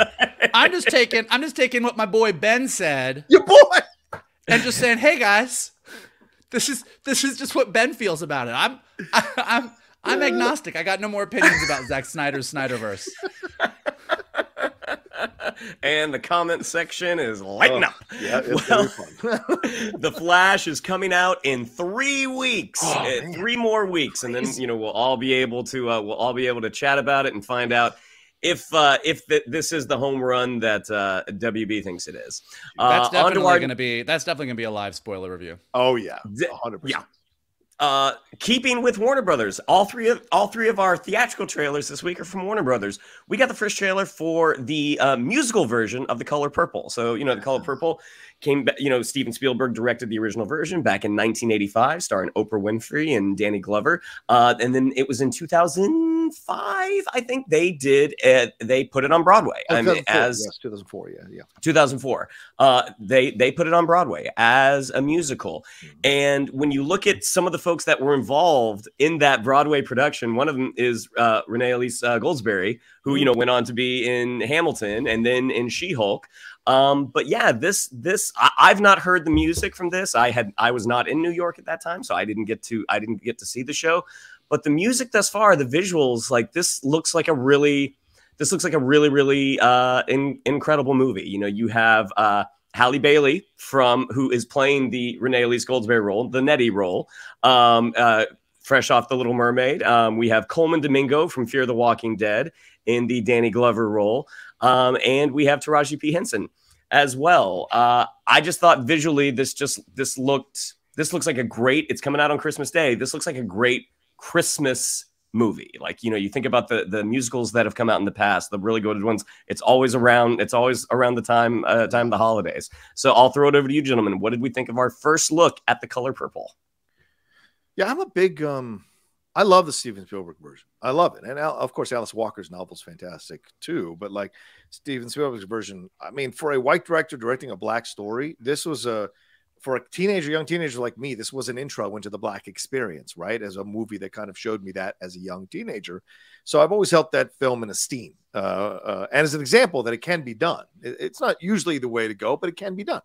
Speaker 2: I'm just taking, I'm just taking what my boy Ben said
Speaker 1: your boy.
Speaker 2: and just saying, hey guys, this is this is just what Ben feels about it. I'm, I, I'm. I'm agnostic. I got no more opinions about Zack Snyder's Snyderverse.
Speaker 3: And the comment section is lighting
Speaker 1: Oh,
Speaker 3: up.
Speaker 1: Yeah, it's
Speaker 3: Well,
Speaker 1: be fun.
Speaker 3: the Flash is coming out in three weeks,
Speaker 1: Oh,
Speaker 3: Uh, three more weeks, and then you know we'll all be able to uh, we'll all be able to chat about it and find out if uh, if th- this is the home run that uh, WB thinks it is.
Speaker 2: That's
Speaker 3: Uh, on to
Speaker 2: definitely
Speaker 3: our-
Speaker 2: going to be. That's definitely going to be a live spoiler review.
Speaker 1: oh yeah,
Speaker 3: D-
Speaker 1: hundred
Speaker 3: yeah. Uh, keeping with Warner Brothers, all three of all three of our theatrical trailers this week are from Warner Brothers. We got the first trailer for the uh, musical version of The Color Purple. So you know, The Color Purple came. You know, Steven Spielberg directed the original version back in 1985, starring Oprah Winfrey and Danny Glover. Uh, and then it was in 2005, I think they did. It, they put it on Broadway. I mean,
Speaker 1: 2004,
Speaker 3: as
Speaker 1: yes, 2004, yeah, yeah.
Speaker 3: 2004 uh they they put it on broadway as a musical and when you look at some of the folks that were involved in that broadway production one of them is uh renee elise uh, goldsberry who you know went on to be in hamilton and then in she-hulk um but yeah this this I, i've not heard the music from this i had i was not in new york at that time so i didn't get to i didn't get to see the show but the music thus far the visuals like this looks like a really this looks like a really really uh in, incredible movie you know you have uh Halle Bailey from who is playing the Renee Elise Goldsberry role, the Nettie role, um, uh, fresh off The Little Mermaid. Um, we have Colman Domingo from Fear of the Walking Dead in the Danny Glover role, um, and we have Taraji P Henson as well. Uh, I just thought visually this just this looked this looks like a great. It's coming out on Christmas Day. This looks like a great Christmas movie. Like, you know, you think about the the musicals that have come out in the past, the really good ones. It's always around. It's always around the time uh, time of the holidays. So I'll throw it over to you, gentlemen. What did we think of our first look at the color purple?
Speaker 1: Yeah, I'm a big um I love the Steven Spielberg version. I love it. And Al, of course Alice Walker's novel is fantastic too, but like Steven Spielberg's version, I mean for a white director directing a black story, this was a for a teenager, young teenager like me, this was an intro into the black experience, right? As a movie that kind of showed me that as a young teenager. So I've always held that film in esteem, uh, uh, and as an example that it can be done. It- it's not usually the way to go, but it can be done.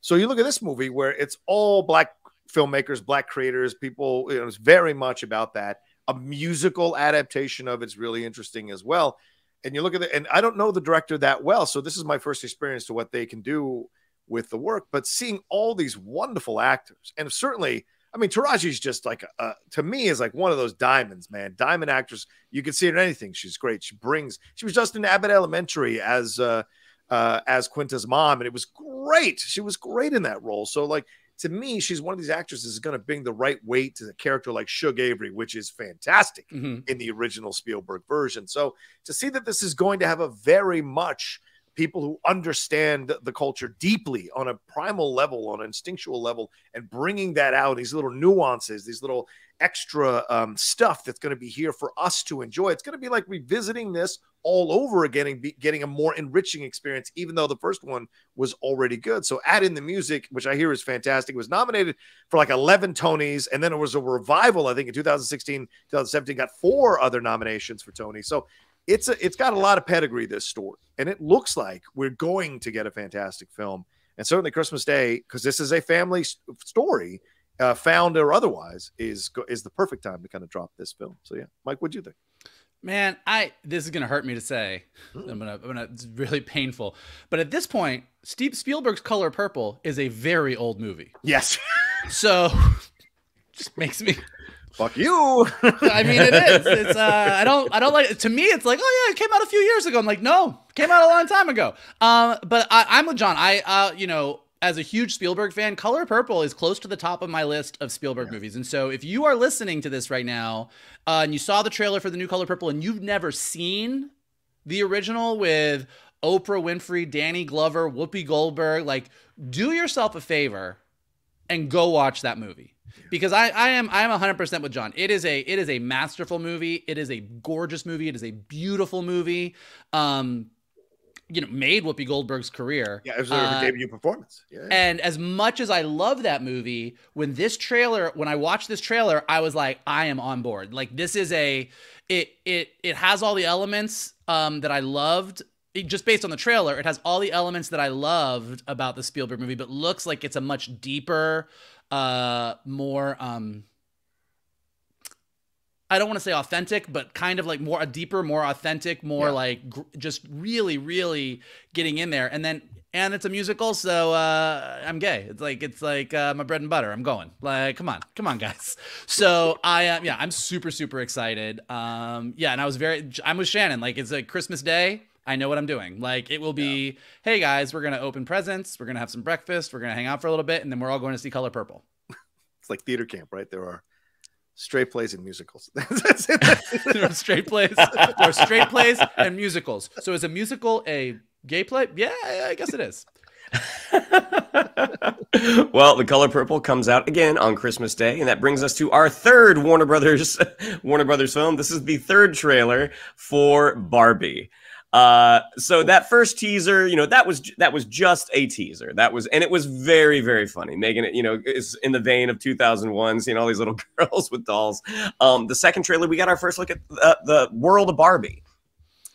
Speaker 1: So you look at this movie where it's all black filmmakers, black creators, people. You know, it's very much about that. A musical adaptation of it's really interesting as well. And you look at it, and I don't know the director that well, so this is my first experience to what they can do with the work, but seeing all these wonderful actors, and certainly, I mean, Taraji's just like uh, to me is like one of those diamonds, man. Diamond actress. You can see her in anything. She's great. She brings. She was just in Abbott Elementary as uh, uh, as Quinta's mom, and it was great. She was great in that role. So like to me, she's one of these actresses is going to bring the right weight to a character like Shug Avery, which is fantastic mm-hmm. in the original Spielberg version. So to see that this is going to have a very much people who understand the culture deeply on a primal level, on an instinctual level, and bringing that out, these little nuances, these little extra um, stuff that's going to be here for us to enjoy. It's going to be like revisiting this all over again and be, getting a more enriching experience, even though the first one was already good. So add in the music, which I hear is fantastic. It was nominated for like 11 Tonys, and then it was a revival, I think, in 2016, 2017, got four other nominations for Tony. So it's a, it's got a lot of pedigree, this story. And it looks like we're going to get a fantastic film. And certainly Christmas Day, because this is a family story, uh, found or otherwise, is is the perfect time to kind of drop this film. So yeah, Mike, what do you think?
Speaker 2: Man, I this is gonna hurt me to say. I'm gonna, I'm gonna. It's really painful. But at this point, Steve Spielberg's Color Purple is a very old movie.
Speaker 1: Yes.
Speaker 2: so, just makes me.
Speaker 1: Fuck you.
Speaker 2: I mean, it is. It's. Uh, I don't. I don't like. To me, it's like, oh yeah, it came out a few years ago. I'm like, no, came out a long time ago. Um, but I, I'm with John. I, uh, you know, as a huge Spielberg fan, Color Purple is close to the top of my list of Spielberg yeah. movies. And so if you are listening to this right now uh, and you saw the trailer for the new Color Purple and you've never seen the original with Oprah Winfrey, Danny Glover, Whoopi Goldberg, like do yourself a favor and go watch that movie. Because I, I am I am 100% with John. It is a it is a masterful movie. It is a gorgeous movie. It is a beautiful movie. Um you know, made Whoopi Goldberg's career.
Speaker 1: Yeah, it was her uh, debut performance. Yeah.
Speaker 2: And as much as I love that movie, when this trailer, when I watched this trailer, I was like, I am on board. Like this is a, it it it has all the elements um, that I loved. It, just based on the trailer, it has all the elements that I loved about the Spielberg movie, but looks like it's a much deeper, uh, more um, I don't want to say authentic, but kind of like more a deeper, more authentic, more yeah. like gr- just really, really getting in there. And then and it's a musical, so uh, I'm gay. It's like it's like uh, my bread and butter. I'm going. Like, come on, come on, guys. So I am, uh, yeah, I'm super, super excited. Um, yeah, and I was very, I'm with Shannon. Like, it's a Christmas Day. I know what I'm doing. Like, it will be, yeah. hey guys, we're gonna open presents. We're gonna have some breakfast. We're gonna hang out for a little bit, and then we're all going to see Color Purple.
Speaker 1: it's like theater camp, right? There are straight plays and musicals.
Speaker 2: there are straight plays. There are straight plays and musicals. So is a musical a gay play? Yeah, I guess it is.
Speaker 3: well, The Color Purple comes out again on Christmas Day, and that brings us to our third Warner Brothers Warner Brothers film. This is the third trailer for Barbie. Uh, so that first teaser, you know, that was that was just a teaser. That was, and it was very, very funny. Making it, you know, is in the vein of 2001, seeing all these little girls with dolls. Um, the second trailer, we got our first look at uh, the world of Barbie,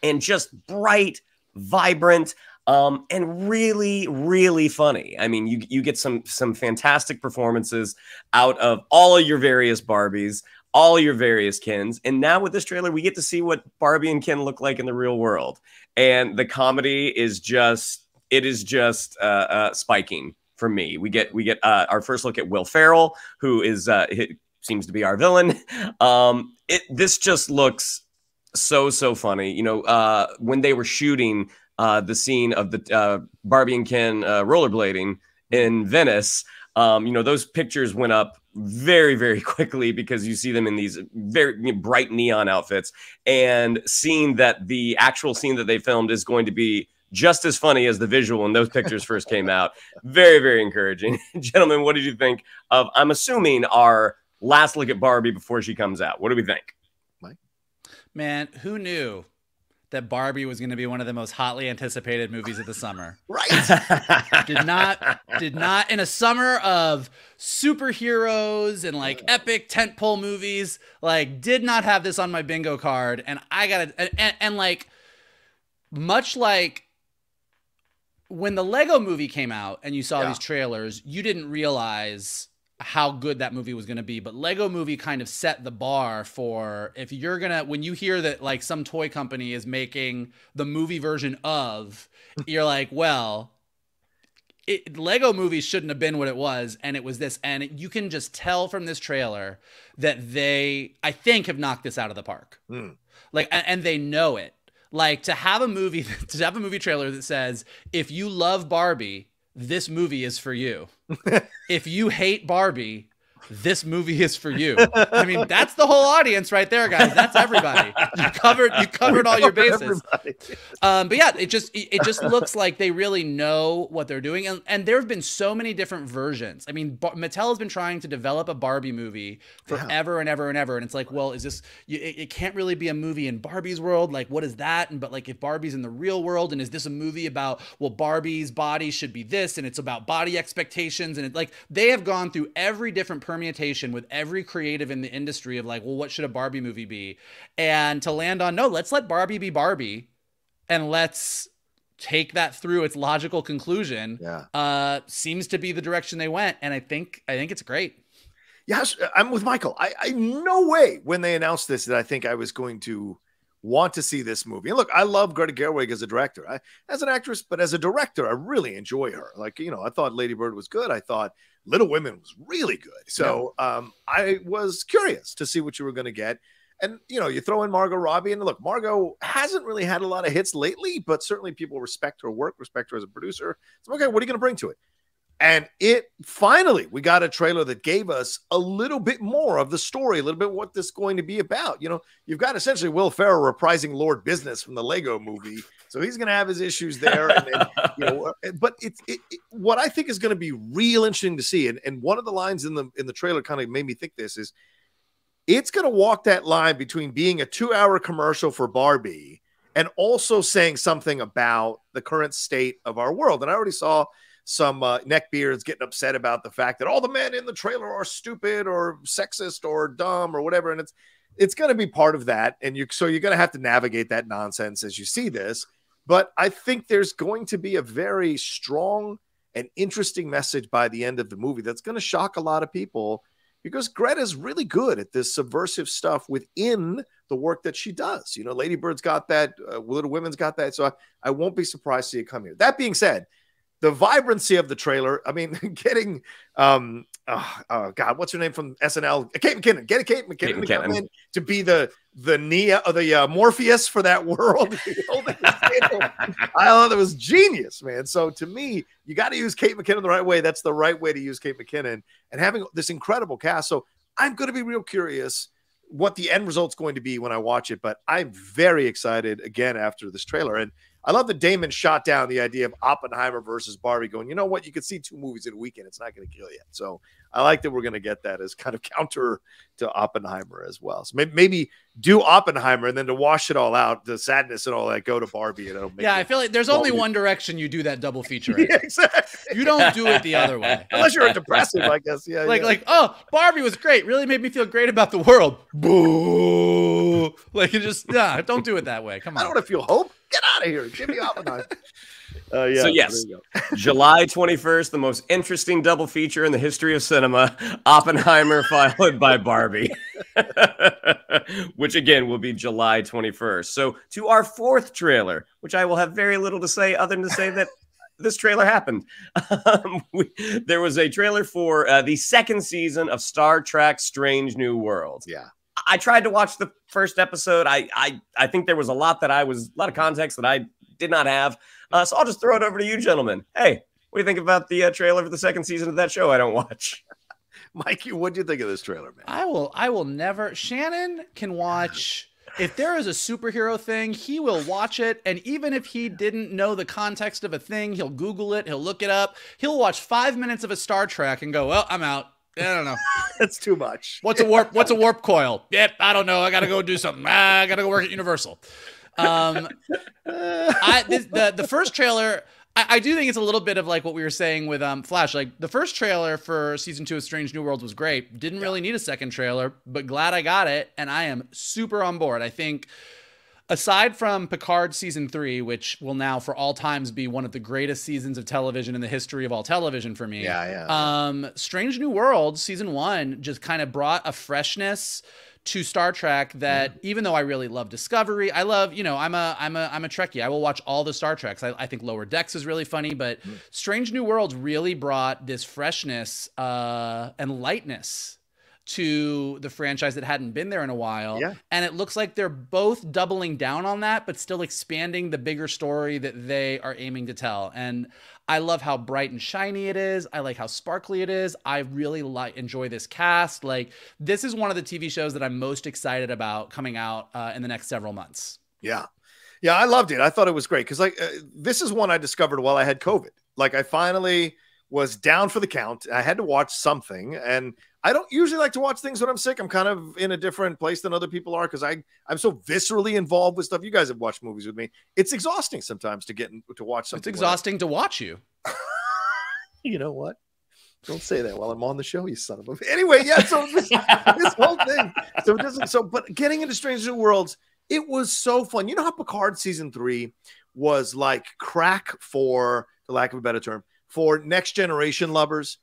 Speaker 3: and just bright, vibrant, um, and really, really funny. I mean, you you get some some fantastic performances out of all of your various Barbies all your various kins. And now with this trailer, we get to see what Barbie and Ken look like in the real world. And the comedy is just, it is just uh, uh, spiking for me. We get we get uh, our first look at Will Ferrell, who is uh, seems to be our villain. Um, it this just looks so so funny. You know, uh, when they were shooting uh, the scene of the uh, Barbie and Ken uh, rollerblading in Venice, um, you know, those pictures went up very very quickly because you see them in these very bright neon outfits. And seeing that the actual scene that they filmed is going to be just as funny as the visual when those pictures first came out. Very very encouraging. Gentlemen what did you think of i'm assuming our last look at barbie before she comes out? What do we think?
Speaker 2: Mike man who knew that Barbie was going to be one of the most hotly anticipated movies of the summer.
Speaker 1: Right.
Speaker 2: did not did not in a summer of superheroes and like epic tentpole movies, like did not have this on my bingo card and I got it and, and, and like much like when the Lego movie came out and you saw yeah. these trailers, you didn't realize how good that movie was going to be but lego movie kind of set the bar for if you're going to when you hear that like some toy company is making the movie version of you're like well it, Lego movies shouldn't have been what it was, and it was this. And it, you can just tell from this trailer that they, I think, have knocked this out of the park.
Speaker 1: Mm.
Speaker 2: Like, and, and they know it. Like to have a movie, to have a movie trailer that says, "If you love Barbie, this movie is for you. if you hate Barbie, this movie is for you. I mean, that's the whole audience right there, guys. That's everybody. You covered you covered all your bases. Um, but yeah, it just it just looks like they really know what they're doing, and and there have been so many different versions. I mean, Bar- Mattel has been trying to develop a Barbie movie forever yeah. and ever and ever, and it's like, well, is this? You, it, it can't really be a movie in Barbie's world. Like, what is that? And but like, if Barbie's in the real world, and is this a movie about well, Barbie's body should be this, and it's about body expectations, and it like they have gone through every different permutation with every creative in the industry of like, well, what should a Barbie movie be? And to land on, no, let's let Barbie be Barbie and let's take that through its logical conclusion.
Speaker 1: Yeah.
Speaker 2: Uh, seems to be the direction they went. And I think, I think it's great.
Speaker 1: Yes, I'm with Michael. I, I no way when they announced this that I think I was going to want to see this movie. And look, I love Greta Gerwig as a director, I, as an actress, but as a director, I really enjoy her. Like, you know, I thought Lady Bird was good. I thought Little Women was really good. So yeah. um, I was curious to see what you were going to get. And you know, you throw in Margot Robbie, and look, Margot hasn't really had a lot of hits lately, but certainly people respect her work, respect her as a producer. So, okay, what are you going to bring to it? And it finally, we got a trailer that gave us a little bit more of the story, a little bit what this is going to be about. You know, you've got essentially Will Ferrell reprising Lord Business from the Lego movie. So he's going to have his issues there. And then, you know, uh, but it's it, it, what I think is going to be real interesting to see. And, and one of the lines in the in the trailer kind of made me think this is it's going to walk that line between being a two hour commercial for Barbie and also saying something about the current state of our world. And I already saw some uh, neckbeards getting upset about the fact that all the men in the trailer are stupid or sexist or dumb or whatever. And it's, it's going to be part of that. And you, so you're going to have to navigate that nonsense as you see this. But I think there's going to be a very strong and interesting message by the end of the movie that's going to shock a lot of people because Greta's really good at this subversive stuff within the work that she does. You know, Lady Bird's got that, uh, Little Women's got that. So I, I won't be surprised to see it come here. That being said, the vibrancy of the trailer, I mean, getting, um, oh, oh God, what's her name from SNL? Kate McKinnon. Get a Kate McKinnon, Kate McKinnon. To, come in to be the the Neo or the uh, Morpheus for that world. I thought that was genius, man. So to me, you got to use Kate McKinnon the right way. That's the right way to use Kate McKinnon and having this incredible cast. So I'm going to be real curious what the end result's going to be when I watch it, but I'm very excited again after this trailer. And I love that Damon shot down the idea of Oppenheimer versus Barbie, going, you know what? You could see two movies in a weekend. It's not going to kill you. So I like that we're going to get that as kind of counter to Oppenheimer as well. So maybe, maybe, do Oppenheimer and then to wash it all out, the sadness and all that, go to Barbie and it'll make
Speaker 2: Yeah, I feel like there's only one direction you do that double feature. yeah, exactly. You don't do it the other way.
Speaker 1: Unless you're a depressive, I guess. Yeah.
Speaker 2: Like,
Speaker 1: yeah.
Speaker 2: like, oh, Barbie was great. Really made me feel great about the world. Boo. Like, you just, yeah, don't do it that way. Come on.
Speaker 1: I don't want to feel hope. Get out of here. Give me Oppenheimer.
Speaker 3: Uh, yeah, so yes, July 21st, the most interesting double feature in the history of cinema: Oppenheimer followed by Barbie, which again will be July 21st. So to our fourth trailer, which I will have very little to say other than to say that this trailer happened. Um, we, there was a trailer for uh, the second season of Star Trek: Strange New Worlds.
Speaker 1: Yeah.
Speaker 3: I tried to watch the first episode. I, I I think there was a lot that I was a lot of context that I did not have. Uh, so I'll just throw it over to you, gentlemen. Hey, what do you think about the uh, trailer for the second season of that show? I don't watch.
Speaker 1: Mikey, what do you think of this trailer, man?
Speaker 2: I will. I will never. Shannon can watch. If there is a superhero thing, he will watch it. And even if he didn't know the context of a thing, he'll Google it, he'll look it up. He'll watch five minutes of a Star Trek and go, Well, I'm out. I don't know.
Speaker 1: That's too much.
Speaker 2: What's a warp? What's a warp coil? Yep, I don't know. I gotta go do something. Ah, I gotta go work at Universal. Um, I this, the the first trailer. I, I, do think it's a little bit of like what we were saying with um, Flash. Like the first trailer for season two of Strange New Worlds was great. Didn't really need a second trailer, but glad I got it, and I am super on board. I think aside from Picard season three, which will now for all times be one of the greatest seasons of television in the history of all television for me.
Speaker 1: Yeah, yeah.
Speaker 2: Um, Strange New Worlds season one just kind of brought a freshness to Star Trek that even though I really love Discovery, I love, you know, I'm a I'm a I'm a Trekkie. I will watch all the Star Treks. I, I think Lower Decks is really funny, but Strange New Worlds really brought this freshness uh, and lightness to the franchise that hadn't been there in a while.
Speaker 1: Yeah.
Speaker 2: And it looks like they're both doubling down on that, but still expanding the bigger story that they are aiming to tell. And I love how bright and shiny it is. I like how sparkly it is. I really like enjoy this cast. Like this is one of the TV shows that I'm most excited about coming out uh, in the next several months.
Speaker 1: Yeah. Yeah, I loved it. I thought it was great because like uh, this is one I discovered while I had COVID. Like I finally was down for the count. I had to watch something, and I don't usually like to watch things when I'm sick. I'm kind of in a different place than other people are because I I'm so viscerally involved with stuff. You guys have watched movies with me. It's exhausting sometimes to get in, to watch something.
Speaker 2: It's exhausting to watch you.
Speaker 1: you know what? Don't say that while I'm on the show, you son of a. Anyway, yeah. So this, this whole thing. So it doesn't. So, but getting into Strange New Worlds, it was so fun. You know how Picard season three was like crack for, the lack of a better term, for next generation lovers.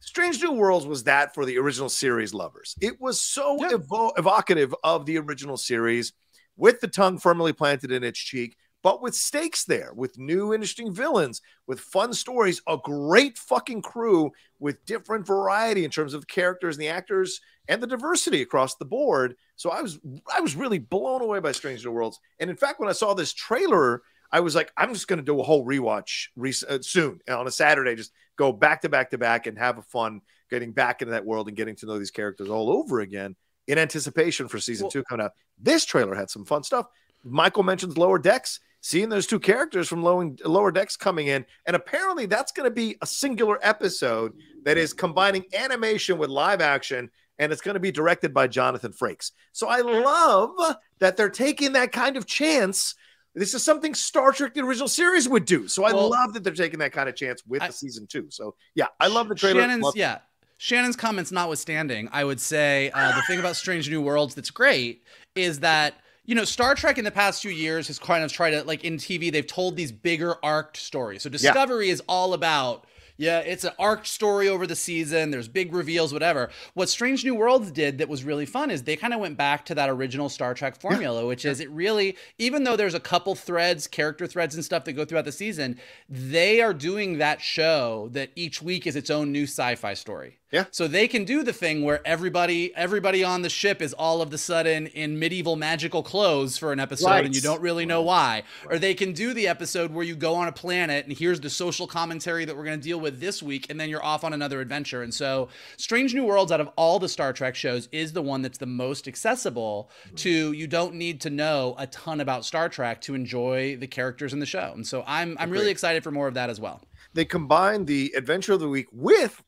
Speaker 1: Strange New Worlds was that for the original series lovers. It was so
Speaker 2: Yeah.
Speaker 1: evo- evocative of the original series, with the tongue firmly planted in its cheek, but with stakes there, with new interesting villains, with fun stories, a great fucking crew with different variety in terms of the characters and the actors and the diversity across the board. So I was I was really blown away by Strange New Worlds. And in fact, when I saw this trailer, I was like, I'm just going to do a whole rewatch re- uh, soon on a Saturday. Just go back to back to back and have a fun getting back into that world and getting to know these characters all over again in anticipation for season
Speaker 2: Well-
Speaker 1: two coming out. This trailer had some fun stuff. Michael mentions Lower Decks. Seeing those two characters from Lower, lower Decks coming in, and apparently that's going to be a singular episode that is combining animation with live action, and it's going to be directed by Jonathan Frakes. So I love that they're taking that kind of chance. This is something Star Trek the original series would do. So I
Speaker 2: Well-
Speaker 1: love that they're taking that kind of chance with
Speaker 2: I-
Speaker 1: the season two. So yeah, I love the trailer.
Speaker 2: Shannon's
Speaker 1: Love-
Speaker 2: yeah. Shannon's comments notwithstanding, I would say uh, the thing about Strange New Worlds that's great is that you know Star Trek in the past few years has kind of tried to like in TV they've told these bigger arced stories. So Discovery is all about yeah, it's an arc story over the season. There's big reveals, whatever. What Strange New Worlds did that was really fun is they kind of went back to that original Star Trek formula, which is it really, even though there's a couple threads, character threads and stuff that go throughout the season, they are doing that show that each week is its own new sci-fi story.
Speaker 1: Yeah.
Speaker 2: So they can do the thing where everybody everybody on the ship is all of the sudden in medieval magical clothes for an episode
Speaker 1: Right.
Speaker 2: and you don't really know why. Or they can do the episode where you go on a planet and here's the social commentary that we're going to deal with this week and then you're off on another adventure. And so Strange New Worlds out of all the Star Trek shows is the one that's the most accessible to you don't need to know a ton about Star Trek to enjoy the characters in the show. And so I'm I'm really excited for more of that as well.
Speaker 1: they combine the adventure of the week with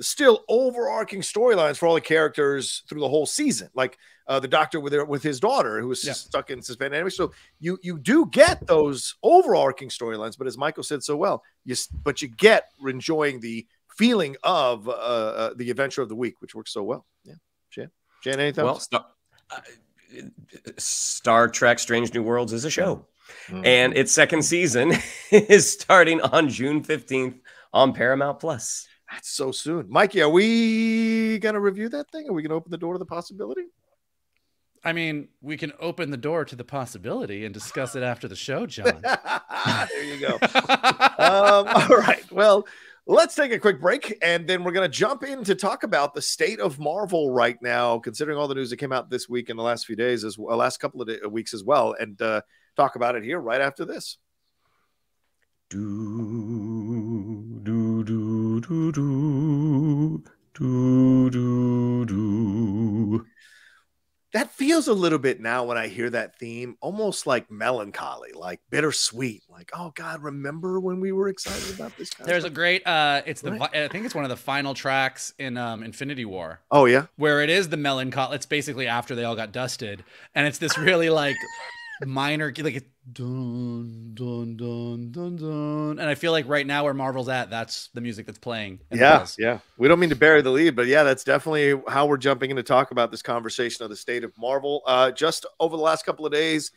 Speaker 1: still overarching storylines for all the characters through the whole season, like uh, the doctor with her, with his daughter who was
Speaker 2: Yeah.
Speaker 1: stuck in suspended animation. So you you do get those overarching storylines, but as Michael said so well, you but you get enjoying the feeling of uh, uh, the adventure of the week, which works so well. Yeah, Jan, Jan, anything?
Speaker 3: Well, Star, uh, Star Trek Strange New Worlds is a show.
Speaker 1: Mhm.
Speaker 3: And its second season is starting on June 15th on Paramount Plus.
Speaker 1: That's so soon, Mikey. Are we gonna review that thing? Are we gonna open the door to the possibility?
Speaker 2: I mean, we can open the door to the possibility and discuss it after the show, John.
Speaker 1: there you go. um, all right. Well, let's take a quick break and then we're going to jump in to talk about the state of Marvel right now, considering all the news that came out this week and the last few days, as well, last couple of day, weeks as well, and uh, talk about it here right after this.
Speaker 3: Do, do, do, do, do, do, do, do.
Speaker 1: That feels a little bit now when I hear that theme, almost like melancholy, like bittersweet. Like, oh God, remember when we were excited about this? Kind of
Speaker 2: There's a great uh it's the
Speaker 1: Right.
Speaker 2: I think it's one of the final tracks in um Infinity War
Speaker 1: oh yeah,
Speaker 2: where it is the melancholy it's basically after they all got dusted and it's this really like minor like it dun dun dun dun dun and I feel like right now where Marvel's at that's the music that's playing
Speaker 1: Yeah, yeah. We don't mean to bury the lead, but yeah, that's definitely how we're jumping in to talk about this conversation of the state of Marvel. Uh, just over the last couple of days,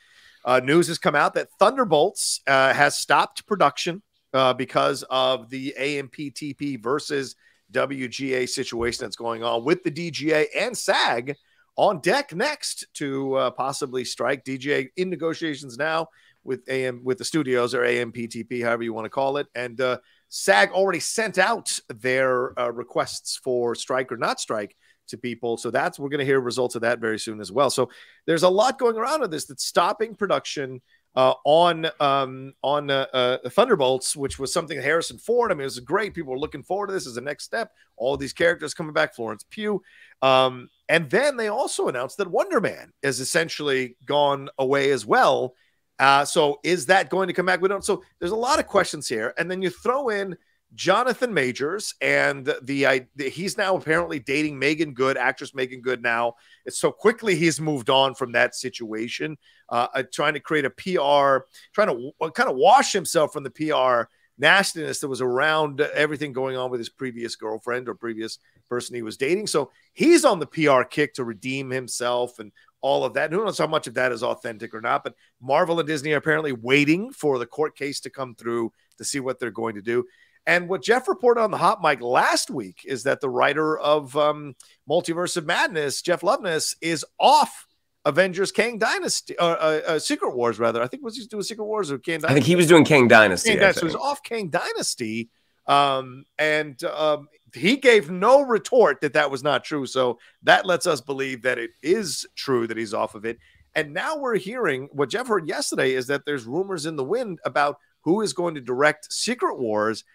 Speaker 1: uh, news has come out that Thunderbolts uh, has stopped production uh, because of the AMPTP versus WGA situation that's going on with the DGA and SAG on deck next to uh, possibly strike. DGA in negotiations now with AM with the studios or AMPTP, however you want to call it, and uh, SAG already sent out their uh, requests for strike or not strike to people. So that's we're going to hear results of that very soon as well. So there's a lot going around with this that's stopping production uh, on um, on uh, uh, Thunderbolts, which was something Harrison Ford. I mean, it was great. People were looking forward to this as a next step. All these characters coming back, Florence Pugh, um, and then they also announced that Wonder Man is essentially gone away as well. Uh, so is that going to come back? We don't. So there's a lot of questions here, and then you throw in Jonathan Majors, and the, the he's now apparently dating Meagan Good, actress Meagan Good. Now, it's so quickly he's moved on from that situation, uh, uh, trying to create a PR, trying to kind of wash himself from the PR nastiness that was around everything going on with his previous girlfriend or previous person he was dating. So he's on the PR kick to redeem himself and all of that. Who knows how much of that is authentic or not? But Marvel and Disney are apparently waiting for the court case to come through to see what they're going to do. And what Jeff reported on the hot mic last week is that the writer of um, Multiverse of Madness, Jeff Loveness, is off Avengers Kang Dynasty, uh, uh, uh, Secret Wars, rather. I think was he doing Secret Wars or Kang
Speaker 3: Dynasty? I think he was doing Kang Dynasty.
Speaker 1: Kang Dynasty. So he's off Kang Dynasty. Um, and um, he gave no retort that that was not true. So that lets us believe that it is true that he's off of it. And now we're hearing what Jeff heard yesterday is that there's rumors in the wind about who is going to direct Secret Wars.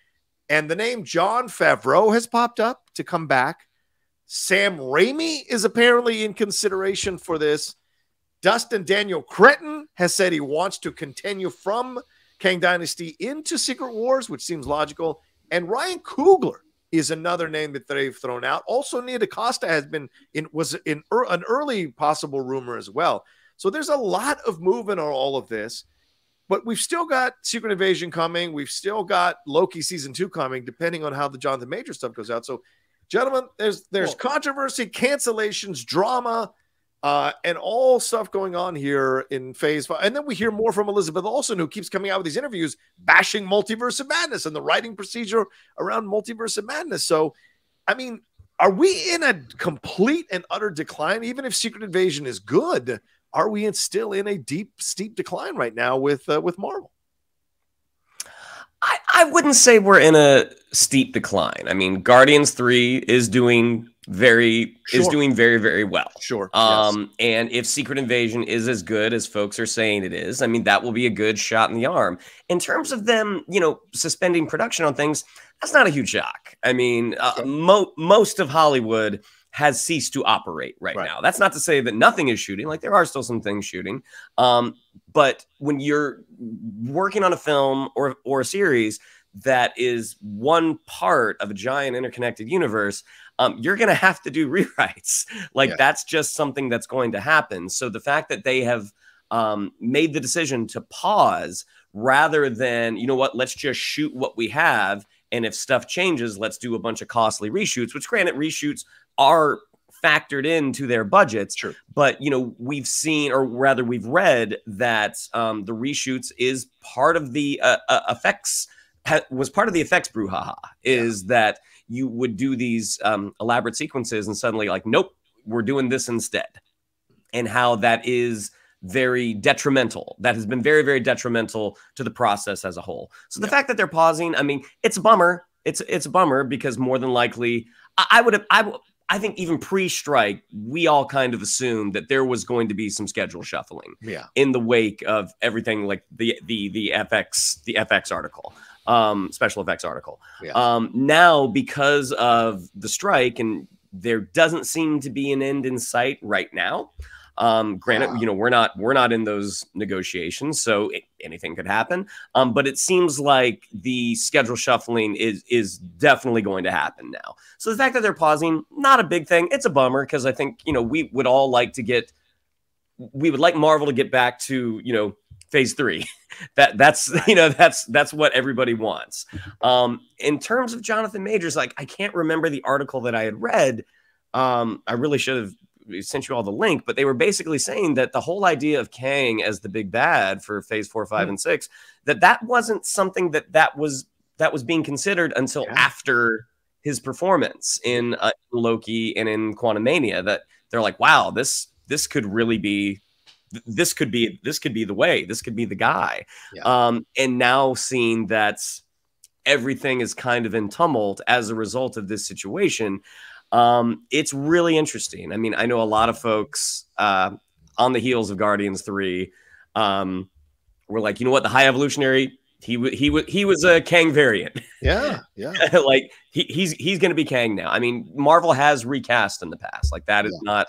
Speaker 1: And the name Jon Favreau has popped up to come back. Sam Raimi is apparently in consideration for this. Destin Daniel Cretton has said he wants to continue from Kang Dynasty into Secret Wars, which seems logical. And Ryan Coogler is another name that they've thrown out. Also, Nia DaCosta has been in was in er, an early possible rumor as well. So there's a lot of movement on all of this. But we've still got Secret Invasion coming. We've still got Loki season two coming, depending on how the Jonathan Major stuff goes out. So, gentlemen, there's there's cool. controversy, cancellations, drama, uh, and all stuff going on here in phase five. And then we hear more from Elizabeth Olsen, who keeps coming out with these interviews bashing Multiverse of Madness and the writing procedure around Multiverse of Madness. So, I mean, are we in a complete and utter decline? Even if Secret Invasion is good, are we in, still in a deep, steep decline right now with uh, with Marvel?
Speaker 3: I, I wouldn't say we're in a steep decline. I mean, Guardians 3 is doing very sure. is doing very very well.
Speaker 1: Sure.
Speaker 3: Um yes. and if Secret Invasion is as good as folks are saying it is, I mean that will be a good shot in the arm. In terms of them, you know, suspending production on things, that's not a huge shock. I mean, uh, mo- most of Hollywood has ceased to operate right, right, now. That's not to say that nothing is shooting. Like there are still some things shooting. Um, but when you're working on a film or or a series that is one part of a giant interconnected universe, um, you're going to have to do rewrites. Like yeah. that's just something that's going to happen. So the fact that they have um, made the decision to pause rather than, you know what, let's just shoot what we have. And if stuff changes, let's do a bunch of costly reshoots, which granted, reshoots are factored into their budgets.
Speaker 1: True.
Speaker 3: But you know, we've seen, or rather, we've read that um, the reshoots is part of the uh, uh, effects. Ha- was part of the effects brouhaha is yeah. that you would do these um, elaborate sequences and suddenly like nope we're doing this instead and how that is very detrimental that has been very very detrimental to the process as a whole so the yeah. fact that they're pausing i mean it's a bummer it's it's a bummer because more than likely i, I would have i I think even pre-strike, we all kind of assumed that there was going to be some schedule shuffling.
Speaker 1: Yeah.
Speaker 3: In the wake of everything like the the the FX the FX article, um, special effects article. Yeah. Um, now because of the strike and there doesn't seem to be an end in sight right now. Um, granted, wow. you know, we're not we're not in those negotiations, so it, anything could happen. Um, but it seems like the schedule shuffling is is definitely going to happen now. So the fact that they're pausing, not a big thing. It's a bummer because I think you know we would all like to get we would like Marvel to get back to you know phase three. that that's you know that's that's what everybody wants. Um, in terms of Jonathan Majors, like I can't remember the article that I had read. Um, I really should have sent you all the link, but they were basically saying that the whole idea of Kang as the big bad for phase four, five, mm-hmm. and six, that that wasn't something that that was that was being considered until yeah. after his performance in uh, Loki and in Quantumania that they're like, wow, this this could really be this could be this could be the way this could be the guy yeah. um and now seeing that everything is kind of in tumult as a result of this situation um it's really interesting i mean i know a lot of folks uh on the heels of guardians 3 um were like you know what the high evolutionary he he was he was a Kang variant.
Speaker 1: Yeah, yeah.
Speaker 3: like he, he's he's going to be Kang now. I mean, Marvel has recast in the past. Like that is yeah. not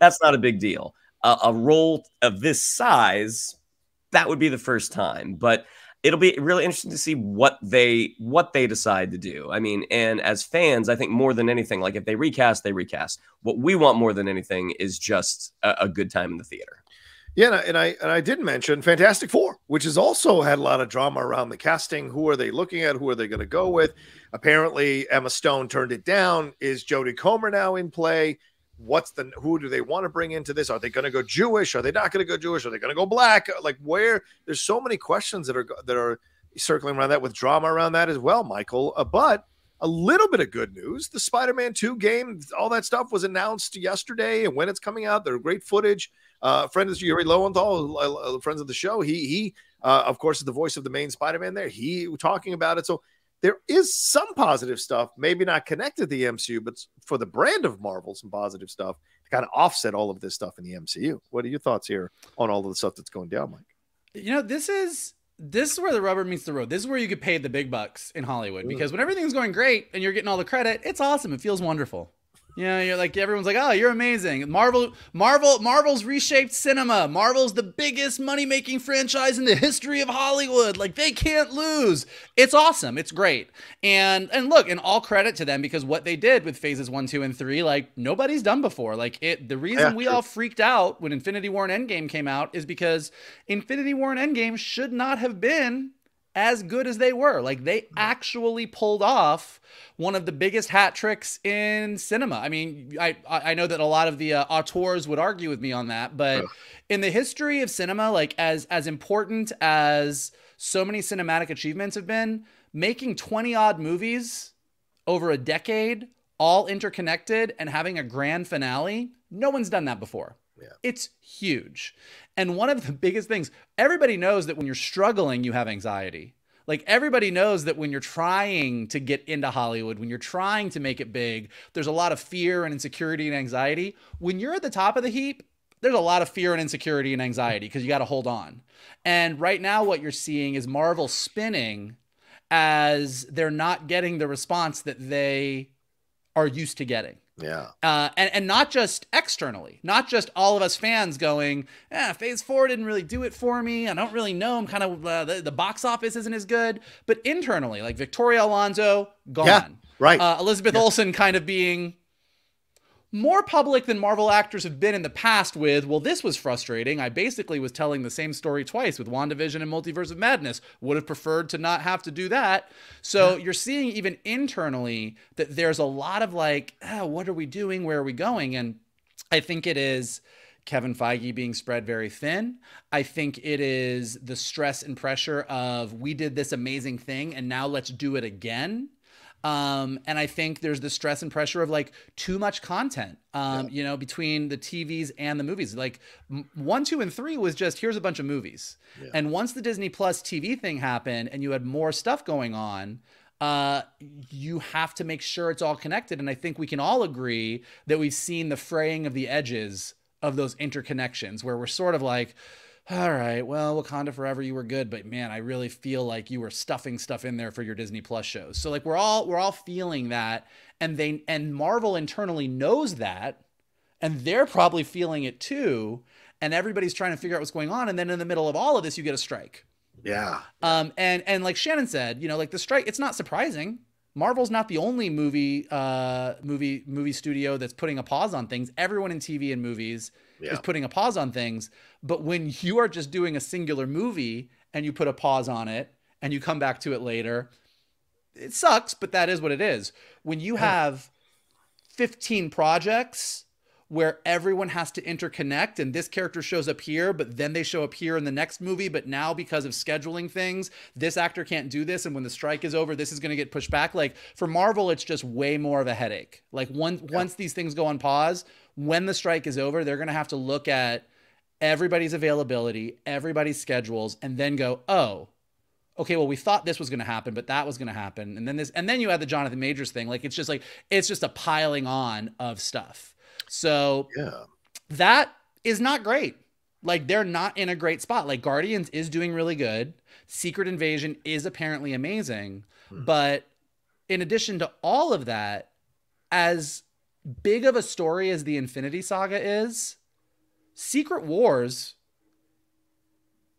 Speaker 3: that's not a big deal a, a role of this size, that would be the first time. But it'll be really interesting to see what they what they decide to do. I mean, and as fans, I think more than anything, like if they recast, they recast. What we want more than anything is just a, a good time in the theater.
Speaker 1: Yeah, and I and I did mention Fantastic Four, which has also had a lot of drama around the casting. Who are they looking at? Who are they going to go with? Apparently, Emma Stone turned it down. Is Jodie Comer now in play? What's the who do they want to bring into this? Are they going to go Jewish? Are they not going to go Jewish? Are they going to go black? Like where? There's so many questions that are that are circling around that with drama around that as well, Michael. Uh, but a little bit of good news: the Spider-Man 2 game, all that stuff was announced yesterday, and when it's coming out, there are great footage. Uh, friend of Yuri Lowenthal, uh, uh, friends of the show, he he uh, of course is the voice of the main Spider-Man there. He talking about it, so there is some positive stuff, maybe not connected to the MCU, but for the brand of Marvel, some positive stuff to kind of offset all of this stuff in the MCU. What are your thoughts here on all of the stuff that's going down, Mike?
Speaker 2: You know, this is this is where the rubber meets the road. This is where you get paid the big bucks in Hollywood because when everything's going great and you're getting all the credit, it's awesome. It feels wonderful. Yeah, you're like everyone's like, oh, you're amazing. Marvel, Marvel, Marvel's reshaped cinema. Marvel's the biggest money-making franchise in the history of Hollywood. Like they can't lose. It's awesome. It's great. And and look, and all credit to them because what they did with phases one, two, and three, like nobody's done before. Like it, the reason yeah, we true. all freaked out when Infinity War and Endgame came out is because Infinity War and Endgame should not have been as good as they were. Like they actually pulled off one of the biggest hat tricks in cinema. I mean, I I know that a lot of the uh, auteurs would argue with me on that, but Ugh. in the history of cinema, like as as important as so many cinematic achievements have been, making 20 odd movies over a decade, all interconnected and having a grand finale, no one's done that before. Yeah. It's huge. And one of the biggest things, everybody knows that when you're struggling, you have anxiety. Like everybody knows that when you're trying to get into Hollywood, when you're trying to make it big, there's a lot of fear and insecurity and anxiety. When you're at the top of the heap, there's a lot of fear and insecurity and anxiety because you got to hold on. And right now, what you're seeing is Marvel spinning as they're not getting the response that they are used to getting.
Speaker 1: Yeah.
Speaker 2: Uh, and, and not just externally, not just all of us fans going, eh, phase four didn't really do it for me. I don't really know. I'm kind of, uh, the, the box office isn't as good. But internally, like Victoria Alonso, gone.
Speaker 1: Yeah, right.
Speaker 2: Uh, Elizabeth yeah. Olsen kind of being more public than Marvel actors have been in the past with, well, this was frustrating. I basically was telling the same story twice with WandaVision and Multiverse of Madness. Would have preferred to not have to do that. So yeah. you're seeing even internally that there's a lot of like, oh, what are we doing? Where are we going? And I think it is Kevin Feige being spread very thin. I think it is the stress and pressure of we did this amazing thing and now let's do it again. Um, and I think there's the stress and pressure of like too much content, um, yeah. you know, between the TVs and the movies. Like one, two, and three was just here's a bunch of movies. Yeah. And once the Disney Plus TV thing happened and you had more stuff going on, uh, you have to make sure it's all connected. And I think we can all agree that we've seen the fraying of the edges of those interconnections where we're sort of like, all right, well, Wakanda Forever, you were good, but man, I really feel like you were stuffing stuff in there for your Disney Plus shows. So like we're all we're all feeling that, and they and Marvel internally knows that, and they're probably feeling it too, and everybody's trying to figure out what's going on, and then in the middle of all of this, you get a strike.
Speaker 1: Yeah.
Speaker 2: Um. And and like Shannon said, you know, like the strike, it's not surprising. Marvel's not the only movie uh movie movie studio that's putting a pause on things. Everyone in TV and movies yeah. is putting a pause on things. But when you are just doing a singular movie and you put a pause on it and you come back to it later, it sucks, but that is what it is. When you have 15 projects where everyone has to interconnect and this character shows up here but then they show up here in the next movie but now because of scheduling things this actor can't do this and when the strike is over this is going to get pushed back like for marvel it's just way more of a headache like once yeah. once these things go on pause when the strike is over they're going to have to look at everybody's availability everybody's schedules and then go oh okay, well, we thought this was going to happen, but that was going to happen. And then this, and then you had the Jonathan Majors thing. Like, it's just like, it's just a piling on of stuff. So,
Speaker 1: yeah,
Speaker 2: that is not great. Like, they're not in a great spot. Like, Guardians is doing really good. Secret Invasion is apparently amazing. Hmm. But in addition to all of that, as big of a story as the Infinity Saga is, Secret Wars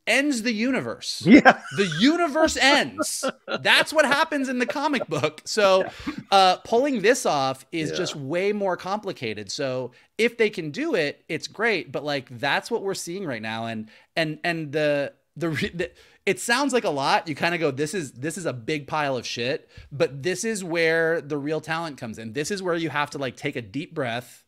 Speaker 2: ends the universe.
Speaker 1: Yeah.
Speaker 2: The universe ends. That's what happens in the comic book. So uh, pulling this off is yeah. just way more complicated. So if they can do it, it's great. But like that's what we're seeing right now. And and and the the, the it sounds like a lot. You kind of go, this is this is a big pile of shit. But this is where the real talent comes in. This is where you have to like take a deep breath,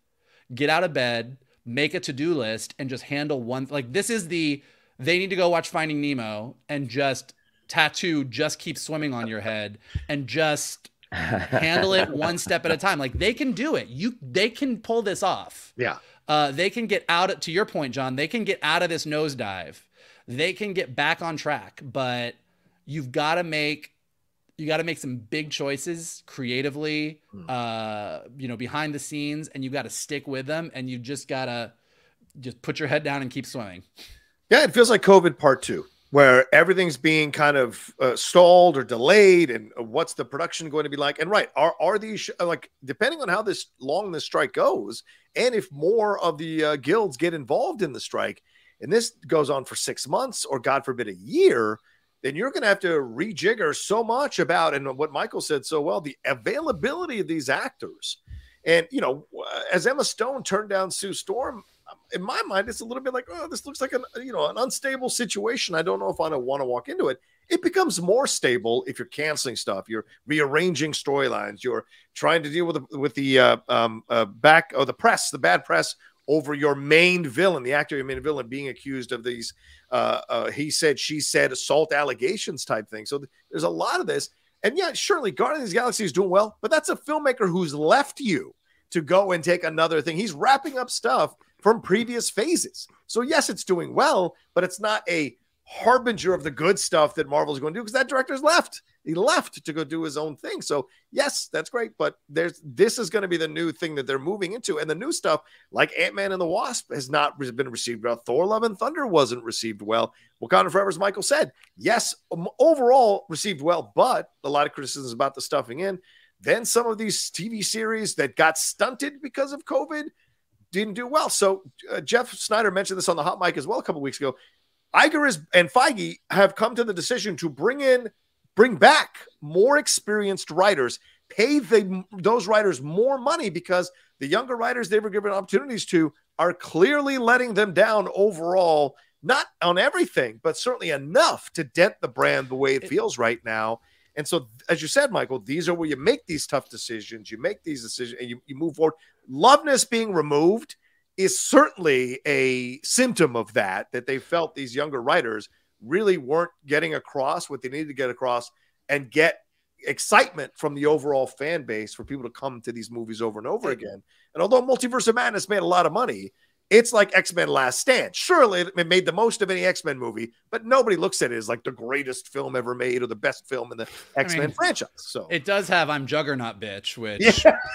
Speaker 2: get out of bed, make a to-do list, and just handle one like this is the they need to go watch Finding Nemo and just tattoo just keep swimming on your head and just handle it one step at a time. Like they can do it. You they can pull this off.
Speaker 1: Yeah.
Speaker 2: Uh, they can get out to your point, John. They can get out of this nosedive. They can get back on track, but you've got to make you got to make some big choices creatively, mm. uh, you know, behind the scenes, and you got to stick with them, and you just gotta just put your head down and keep swimming.
Speaker 1: Yeah, it feels like COVID part two, where everything's being kind of uh, stalled or delayed, and uh, what's the production going to be like? And right, are are these sh- like depending on how this long this strike goes, and if more of the uh, guilds get involved in the strike, and this goes on for six months or God forbid a year, then you're going to have to rejigger so much about and what Michael said so well the availability of these actors. And you know, as Emma Stone turned down Sue Storm, in my mind, it's a little bit like, oh, this looks like an you know an unstable situation. I don't know if I want to walk into it. It becomes more stable if you're canceling stuff, you're rearranging storylines, you're trying to deal with the, with the uh, um, uh, back or the press, the bad press over your main villain, the actor, your main villain, being accused of these uh, uh, he said, she said, assault allegations type thing. So th- there's a lot of this. And yeah, surely Guardians of the Galaxy is doing well, but that's a filmmaker who's left you to go and take another thing. He's wrapping up stuff from previous phases. So yes, it's doing well, but it's not a harbinger of the good stuff that Marvel's going to do because that director's left. He left to go do his own thing. So yes, that's great, but there's this is going to be the new thing that they're moving into, and the new stuff like Ant Man and the Wasp has not been received well. Thor: Love and Thunder wasn't received well. Wakanda Forever, as Michael said, yes, overall received well, but a lot of criticisms about the stuffing in. Then some of these TV series that got stunted because of COVID didn't do well. So uh, Jeff Sneider mentioned this on the hot mic as well a couple weeks ago. Iger is and Feige have come to the decision to bring in, bring back more experienced writers, pay the, those writers more money because the younger writers they were given opportunities to are clearly letting them down overall. Not on everything, but certainly enough to dent the brand the way it feels right now. And so, as you said, Michael, these are where you make these tough decisions. You make these decisions and you, you move forward. Loveness being removed is certainly a symptom of that, that they felt these younger writers really weren't getting across what they needed to get across and get excitement from the overall fan base for people to come to these movies over and over again. And although Multiverse of Madness made a lot of money, it's like X Men Last Stand. Surely it made the most of any X Men movie, but nobody looks at it as like the greatest film ever made or the best film in the X Men I mean, franchise. So
Speaker 2: it does have I'm Juggernaut, bitch, which. Yeah.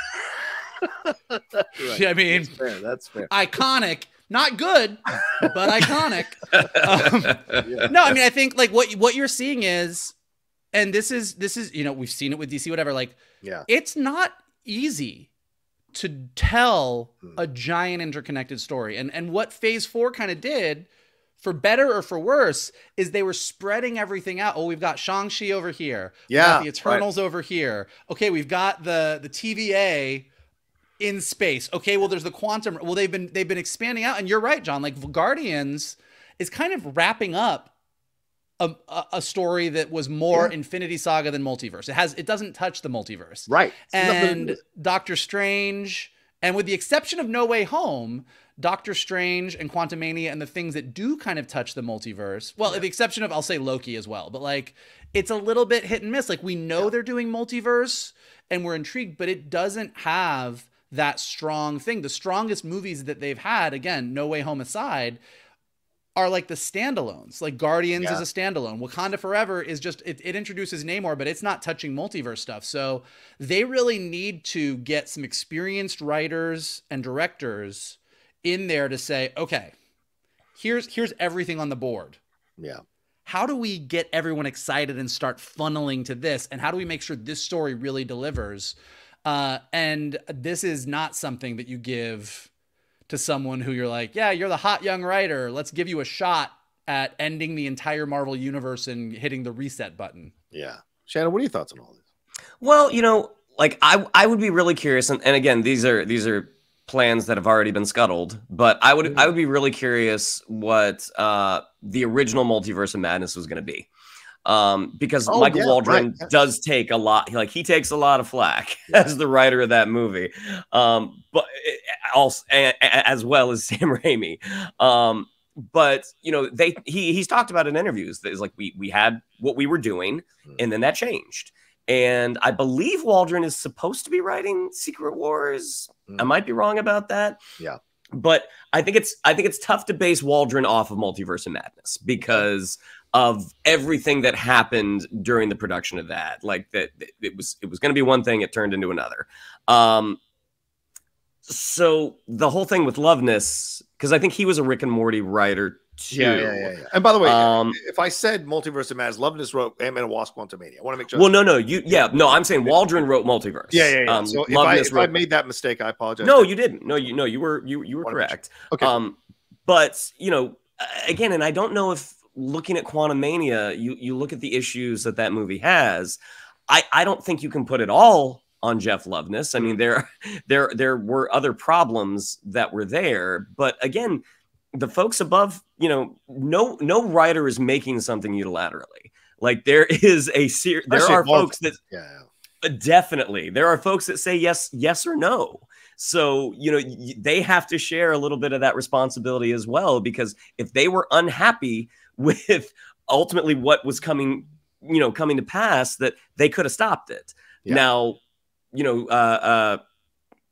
Speaker 2: right. I mean,
Speaker 1: that's fair. That's fair.
Speaker 2: Iconic, not good, but iconic. Um, yeah. No, I mean, I think like what what you're seeing is, and this is this is you know we've seen it with DC, whatever. Like,
Speaker 1: yeah,
Speaker 2: it's not easy to tell hmm. a giant interconnected story, and and what Phase Four kind of did for better or for worse, is they were spreading everything out. Oh, we've got Shang-Chi over here.
Speaker 1: Yeah.
Speaker 2: the Eternals right. over here. Okay, we've got the the TVA in space. Okay, well, there's the quantum. Well, they've been they've been expanding out, and you're right, John. Like Guardians is kind of wrapping up a, a story that was more yeah. Infinity Saga than multiverse. It has it doesn't touch the multiverse,
Speaker 1: right?
Speaker 2: And Doctor Strange And with the exception of No Way Home, Doctor Strange and Quantumania and the things that do kind of touch the multiverse, well, yeah. the exception of I'll say Loki as well, but like it's a little bit hit and miss. Like we know yeah. they're doing multiverse and we're intrigued, but it doesn't have that strong thing. The strongest movies that they've had, again, No Way Home aside, are like the standalones. Like Guardians yeah. is a standalone. Wakanda Forever is just it, it, introduces Namor, but it's not touching multiverse stuff. So they really need to get some experienced writers and directors in there to say, okay, here's here's everything on the board.
Speaker 1: Yeah.
Speaker 2: How do we get everyone excited and start funneling to this? And how do we make sure this story really delivers? Uh, and this is not something that you give to someone who you're like, yeah, you're the hot young writer. Let's give you a shot at ending the entire Marvel universe and hitting the reset button.
Speaker 1: Yeah. Shannon, what are your thoughts on all this?
Speaker 3: Well, you know, like I I would be really curious and, and again, these are these are plans that have already been scuttled, but I would mm-hmm. I would be really curious what uh the original multiverse of madness was going to be um, because oh, Michael yeah, Waldron right. does take a lot, like he takes a lot of flack yeah. as the writer of that movie, um, but eh, also as well as Sam Raimi. Um, but you know, they he he's talked about in interviews that is like we we had what we were doing, mm. and then that changed. And I believe Waldron is supposed to be writing Secret Wars. Mm. I hmm. might be wrong about that.
Speaker 1: Yeah
Speaker 3: but I think it's I think it's tough to base Waldron off of Multiverse of Madness because of everything that happened during the production of that. Like that, it was it was going to be one thing, it turned into another. Um, so the whole thing with Loveness, because I think he was a Rick and Morty writer too.
Speaker 1: Yeah, yeah, yeah. yeah. And by the way, um, if I said Multiverse of Madness, Loveness wrote Ant-Man and Wasp Quantumania. I want to make sure.
Speaker 3: Well, no, no, you, yeah, no. I'm saying Waldron wrote Multiverse.
Speaker 1: Yeah, yeah, yeah. Um, so if, I, if wrote, I, made that mistake, I apologize.
Speaker 3: No, you didn't. No, you, no, you were, you, you were correct.
Speaker 1: Okay.
Speaker 3: Um, but you know, again, and I don't know if looking at Quantumania, you you look at the issues that that movie has. I I don't think you can put it all on Jeff Loveness. I mean, there there there were other problems that were there, but again, the folks above, you know, no no writer is making something unilaterally. Like there is a ser- there are folks that
Speaker 1: yeah.
Speaker 3: Uh, definitely. There are folks that say yes, yes or no. So, you know, they have to share a little bit of that responsibility as well, because if they were unhappy with ultimately what was coming, you know, coming to pass, that they could have stopped it. Yeah. Now, you know, uh, uh,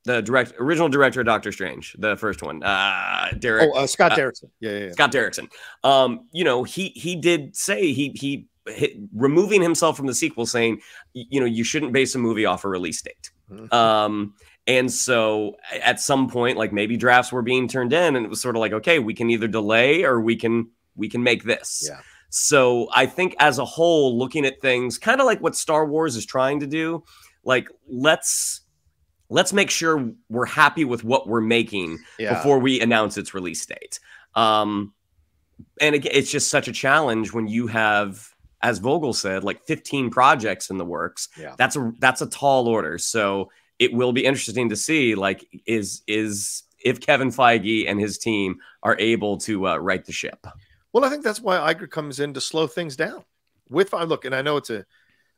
Speaker 3: the direct original director of Doctor Strange, the first one, uh, Derek.
Speaker 1: Oh, uh, Scott uh, Derrickson. Yeah, yeah, yeah,
Speaker 3: Scott Derrickson. Um, you know, he he did say he he hit, removing himself from the sequel, saying, you know, you shouldn't base a movie off a release date. Mm-hmm. Um, and so at some point, like maybe drafts were being turned in, and it was sort of like, okay, we can either delay or we can we can make this.
Speaker 1: Yeah.
Speaker 3: So I think as a whole, looking at things kind of like what Star Wars is trying to do, like let's let's make sure we're happy with what we're making yeah. before we announce its release date. Um, and again, it's just such a challenge when you have, as Vogel said, like 15 projects in the works.
Speaker 1: Yeah.
Speaker 3: That's a that's a tall order. So it will be interesting to see, like, is is if Kevin Feige and his team are able to uh, right the ship.
Speaker 1: Well, I think that's why Iger comes in to slow things down. With I look, and I know it's a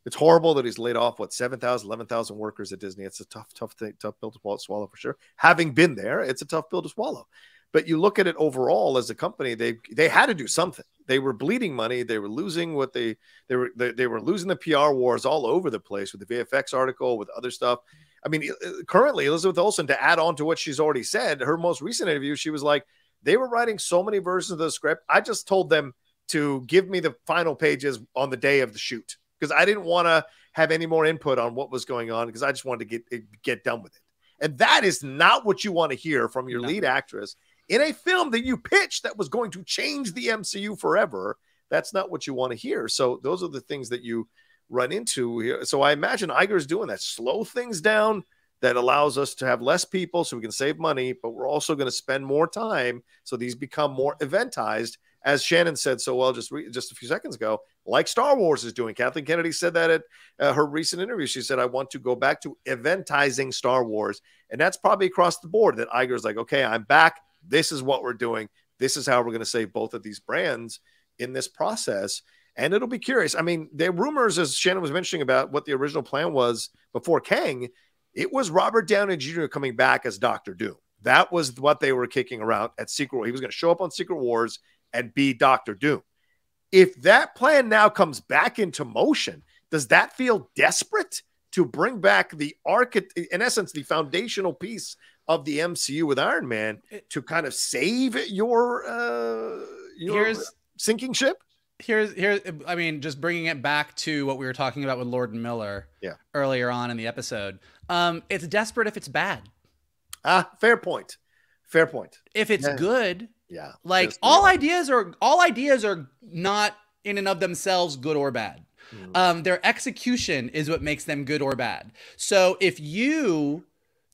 Speaker 1: it's horrible that he's laid off what 7,000, 11,000 workers at Disney. It's a tough, tough thing, tough pill to swallow for sure. Having been there, it's a tough pill to swallow. But you look at it overall as a company, they they had to do something. They were bleeding money. They were losing what they they were they, they were losing the PR wars all over the place with the VFX article, with other stuff. I mean, currently Elizabeth Olsen, to add on to what she's already said, her most recent interview, she was like, they were writing so many versions of the script. I just told them to give me the final pages on the day of the shoot because I didn't want to have any more input on what was going on because I just wanted to get eh, get done with it. And that is not what you want to hear from your no. lead actress in a film that you pitched that was going to change the MCU forever. That's not what you want to hear. So those are the things that you run into here. So I imagine Iger's doing that. Slow things down, that allows us to have less people so we can save money, but we're also going to spend more time so these become more eventized. As Shannon said so well just re- just a few seconds ago, like Star Wars is doing. Kathleen Kennedy said that at uh, her recent interview. She said, "I want to go back to eventizing Star Wars," and that's probably across the board. That Iger's like, "Okay, I'm back. This is what we're doing. This is how we're going to save both of these brands in this process." And it'll be curious. I mean, the rumors, as Shannon was mentioning about what the original plan was before Kang, it was Robert Downey Jr. coming back as Doctor Doom. That was what they were kicking around at Secret War. He was going to show up on Secret Wars and be Doctor Doom. If that plan now comes back into motion, does that feel desperate to bring back the arc, in essence, the foundational piece of the MCU with Iron Man to kind of save your uh, your
Speaker 2: Here's-
Speaker 1: sinking ship?
Speaker 2: Here's here i mean just bringing it back to what we were talking about with lord and miller
Speaker 1: Yeah.
Speaker 2: earlier on in the episode um it's desperate if it's bad
Speaker 1: Ah, fair point. Fair point.
Speaker 2: if it's
Speaker 1: Yeah.
Speaker 2: good
Speaker 1: Yeah.
Speaker 2: like all ideas are all ideas are not in and of themselves good or bad
Speaker 1: Mhm.
Speaker 2: um their execution is what makes them good or bad so if you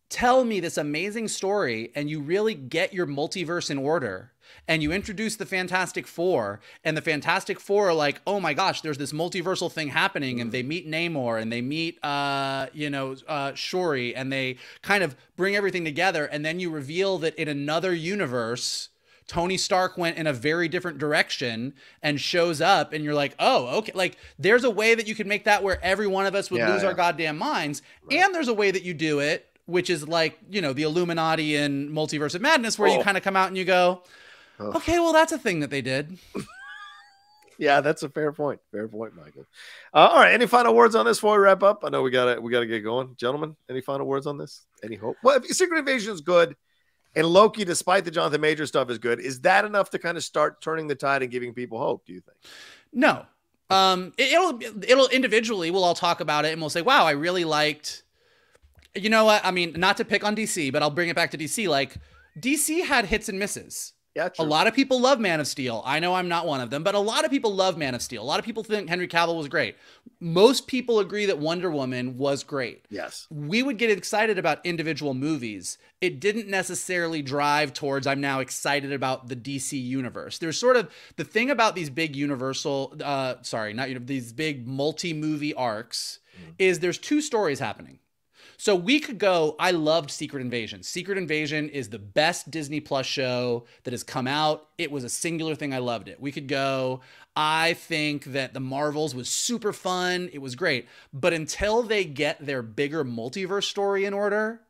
Speaker 2: tell me this amazing story and you really get your multiverse in order and you introduce the Fantastic Four, and the Fantastic Four are like, oh my gosh, there's this multiversal thing happening, and they meet Namor and they meet, uh, you know, uh, Shuri, and they kind of bring everything together, and then you reveal that in another universe, Tony Stark went in a very different direction and shows up, and you're like, oh, okay. Like, there's a way that you can make that where every one of us would
Speaker 1: Yeah,
Speaker 2: lose
Speaker 1: yeah.
Speaker 2: our goddamn minds, and there's a way that you do it, which is like, you know, the Illuminati and Multiverse of Madness, where you
Speaker 1: Oh.
Speaker 2: kind of come out and you go,
Speaker 1: Ugh.
Speaker 2: okay, well, that's a thing that they did.
Speaker 1: Yeah, that's a fair point. Fair point, Michael. Uh, all right. Any final words on this before we wrap up? I know we gotta we gotta get going, gentlemen. Any final words on this? Any hope? Well, if Secret Invasion is good, and Loki, despite the Jonathan Major stuff, is good. Is that enough to kind of start turning the tide and giving people hope? Do you think?
Speaker 2: No. Um, it, it'll it'll individually we'll all talk about it and we'll say, wow, I really liked. You know what? I mean, not to pick on DC, but I'll bring it back to DC. Like DC had hits and misses.
Speaker 1: Yeah,
Speaker 2: A lot of people love Man of Steel. I know I'm not one of them, but a lot of people love Man of Steel. A lot of people think Henry Cavill was great. Most people agree that Wonder Woman was great.
Speaker 1: Yes.
Speaker 2: we would get excited about individual movies. It didn't necessarily drive towards I'm now excited about the DC universe. There's sort of the thing about these big universal uh sorry, not uni- these big multi-movie arcs is there's two stories happening. So we could go, I loved Secret Invasion. Secret Invasion is the best Disney Plus show that has come out. It was a singular thing. I loved it. We could go, I think that the Marvels was super fun. It was great. But until they get their bigger multiverse story in order,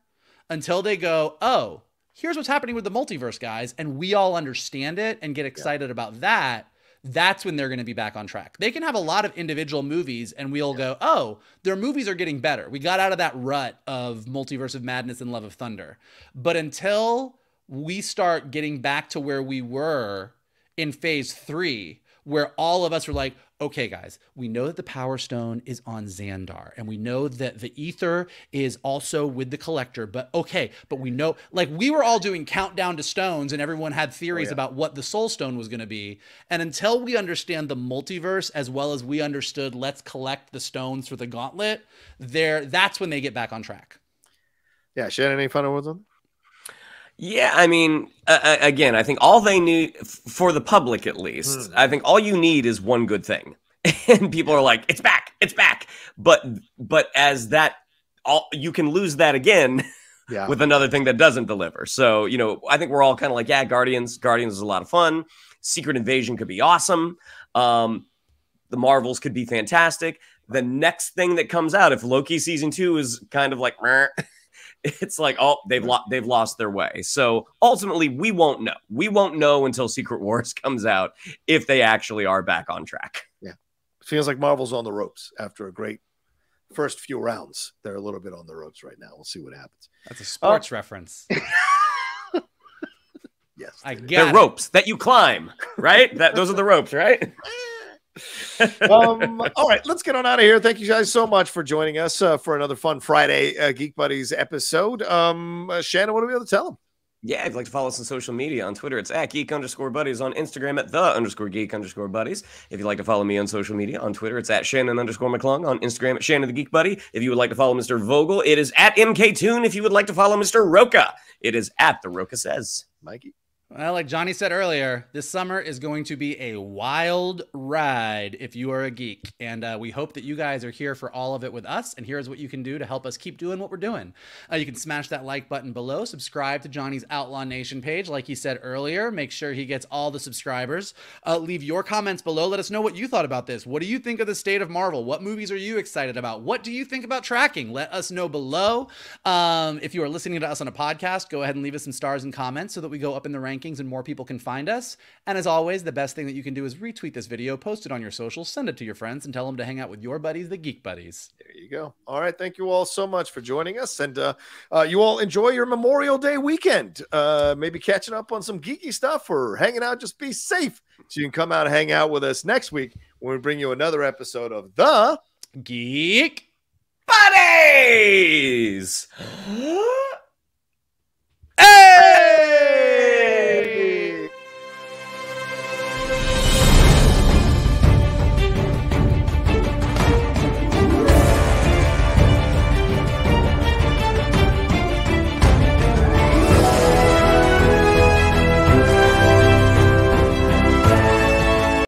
Speaker 2: until they go, oh, here's what's happening with the multiverse, guys, and we all understand it and get excited about that, that's when they're going to be back on track. They can have a lot of individual movies and we'll go, oh, their movies are getting better. We got out of that rut of Multiverse of Madness and Love of Thunder. But until we start getting back to where we were in phase three, where all of us were like, okay, guys, we know that the Power Stone is on Xandar, and we know that the Ether is also with the Collector, but okay, but we know, like, we were all doing countdown to stones, and everyone had theories oh,
Speaker 1: yeah.
Speaker 2: about what the Soul Stone was going to be. And until we understand the multiverse as well as we understood, let's collect the stones for the gauntlet, there, that's when they get back on track.
Speaker 1: Yeah. she had any final words on?
Speaker 3: Yeah, I mean, uh, again, I think all they need f- for the public, at least,
Speaker 1: Hmm.
Speaker 3: I think all you need is one good thing, and people are like, "It's back, it's back." But but as that, all you can lose that again
Speaker 1: Yeah.
Speaker 3: with another thing that doesn't deliver. So you know, I think we're all kind of like, "Yeah, Guardians, Guardians is a lot of fun. Secret Invasion could be awesome. Um, the Marvels could be fantastic." The next thing that comes out, if Loki season two is kind of like, "Meh," it's like oh they've lo- they've lost their way so ultimately we won't know we won't know until secret wars comes out if they actually are back on track Yeah.
Speaker 1: Feels like Marvel's on the ropes after a great first few rounds. They're a little bit on the ropes right now. We'll see what happens.
Speaker 2: That's a sports uh, reference.
Speaker 1: Yes.
Speaker 2: I
Speaker 1: it is.
Speaker 2: get
Speaker 3: they're
Speaker 2: it.
Speaker 3: ropes that you climb right that those are the ropes right
Speaker 1: um, all right, let's get on out of here. Thank you guys so much for joining us uh, for another fun Friday uh, Geek Buddies episode. Um, uh, Shannon, what do we have to tell them?
Speaker 3: yeah if you'd like to follow us on social media on twitter it's at geek underscore buddies on instagram at the underscore geek underscore buddies if you'd like to follow me on social media on twitter it's at shannon underscore mcclung on instagram at shannon the geek buddy if you would like to follow mr vogel it is at mktoon if you would like to follow mr rocha it is at the rocha says
Speaker 1: Mikey.
Speaker 2: Well, like Johnny said earlier, this summer is going to be a wild ride if you are a geek. And uh, we hope that you guys are here for all of it with us. And here's what you can do to help us keep doing what we're doing. Uh, you can smash that like button below, subscribe to Johnny's Outlaw Nation page, like he said earlier. Make sure he gets all the subscribers. Uh, leave your comments below. Let us know what you thought about this. What do you think of the state of Marvel? What movies are you excited about? What do you think about tracking? Let us know below. Um, if you are listening to us on a podcast, go ahead and leave us some stars and comments so that we go up in the rankings and more people can find us. And as always, the best thing that you can do is retweet this video, post it on your socials, send it to your friends, and tell them to hang out with your buddies, the Geek Buddies.
Speaker 1: There you go. All right. Thank you all so much for joining us. And uh, uh, you all enjoy your Memorial Day weekend. Uh, maybe catching up on some geeky stuff or hanging out. Just be safe so you can come out and hang out with us next week when we bring you another episode of The
Speaker 2: Geek
Speaker 3: Buddies!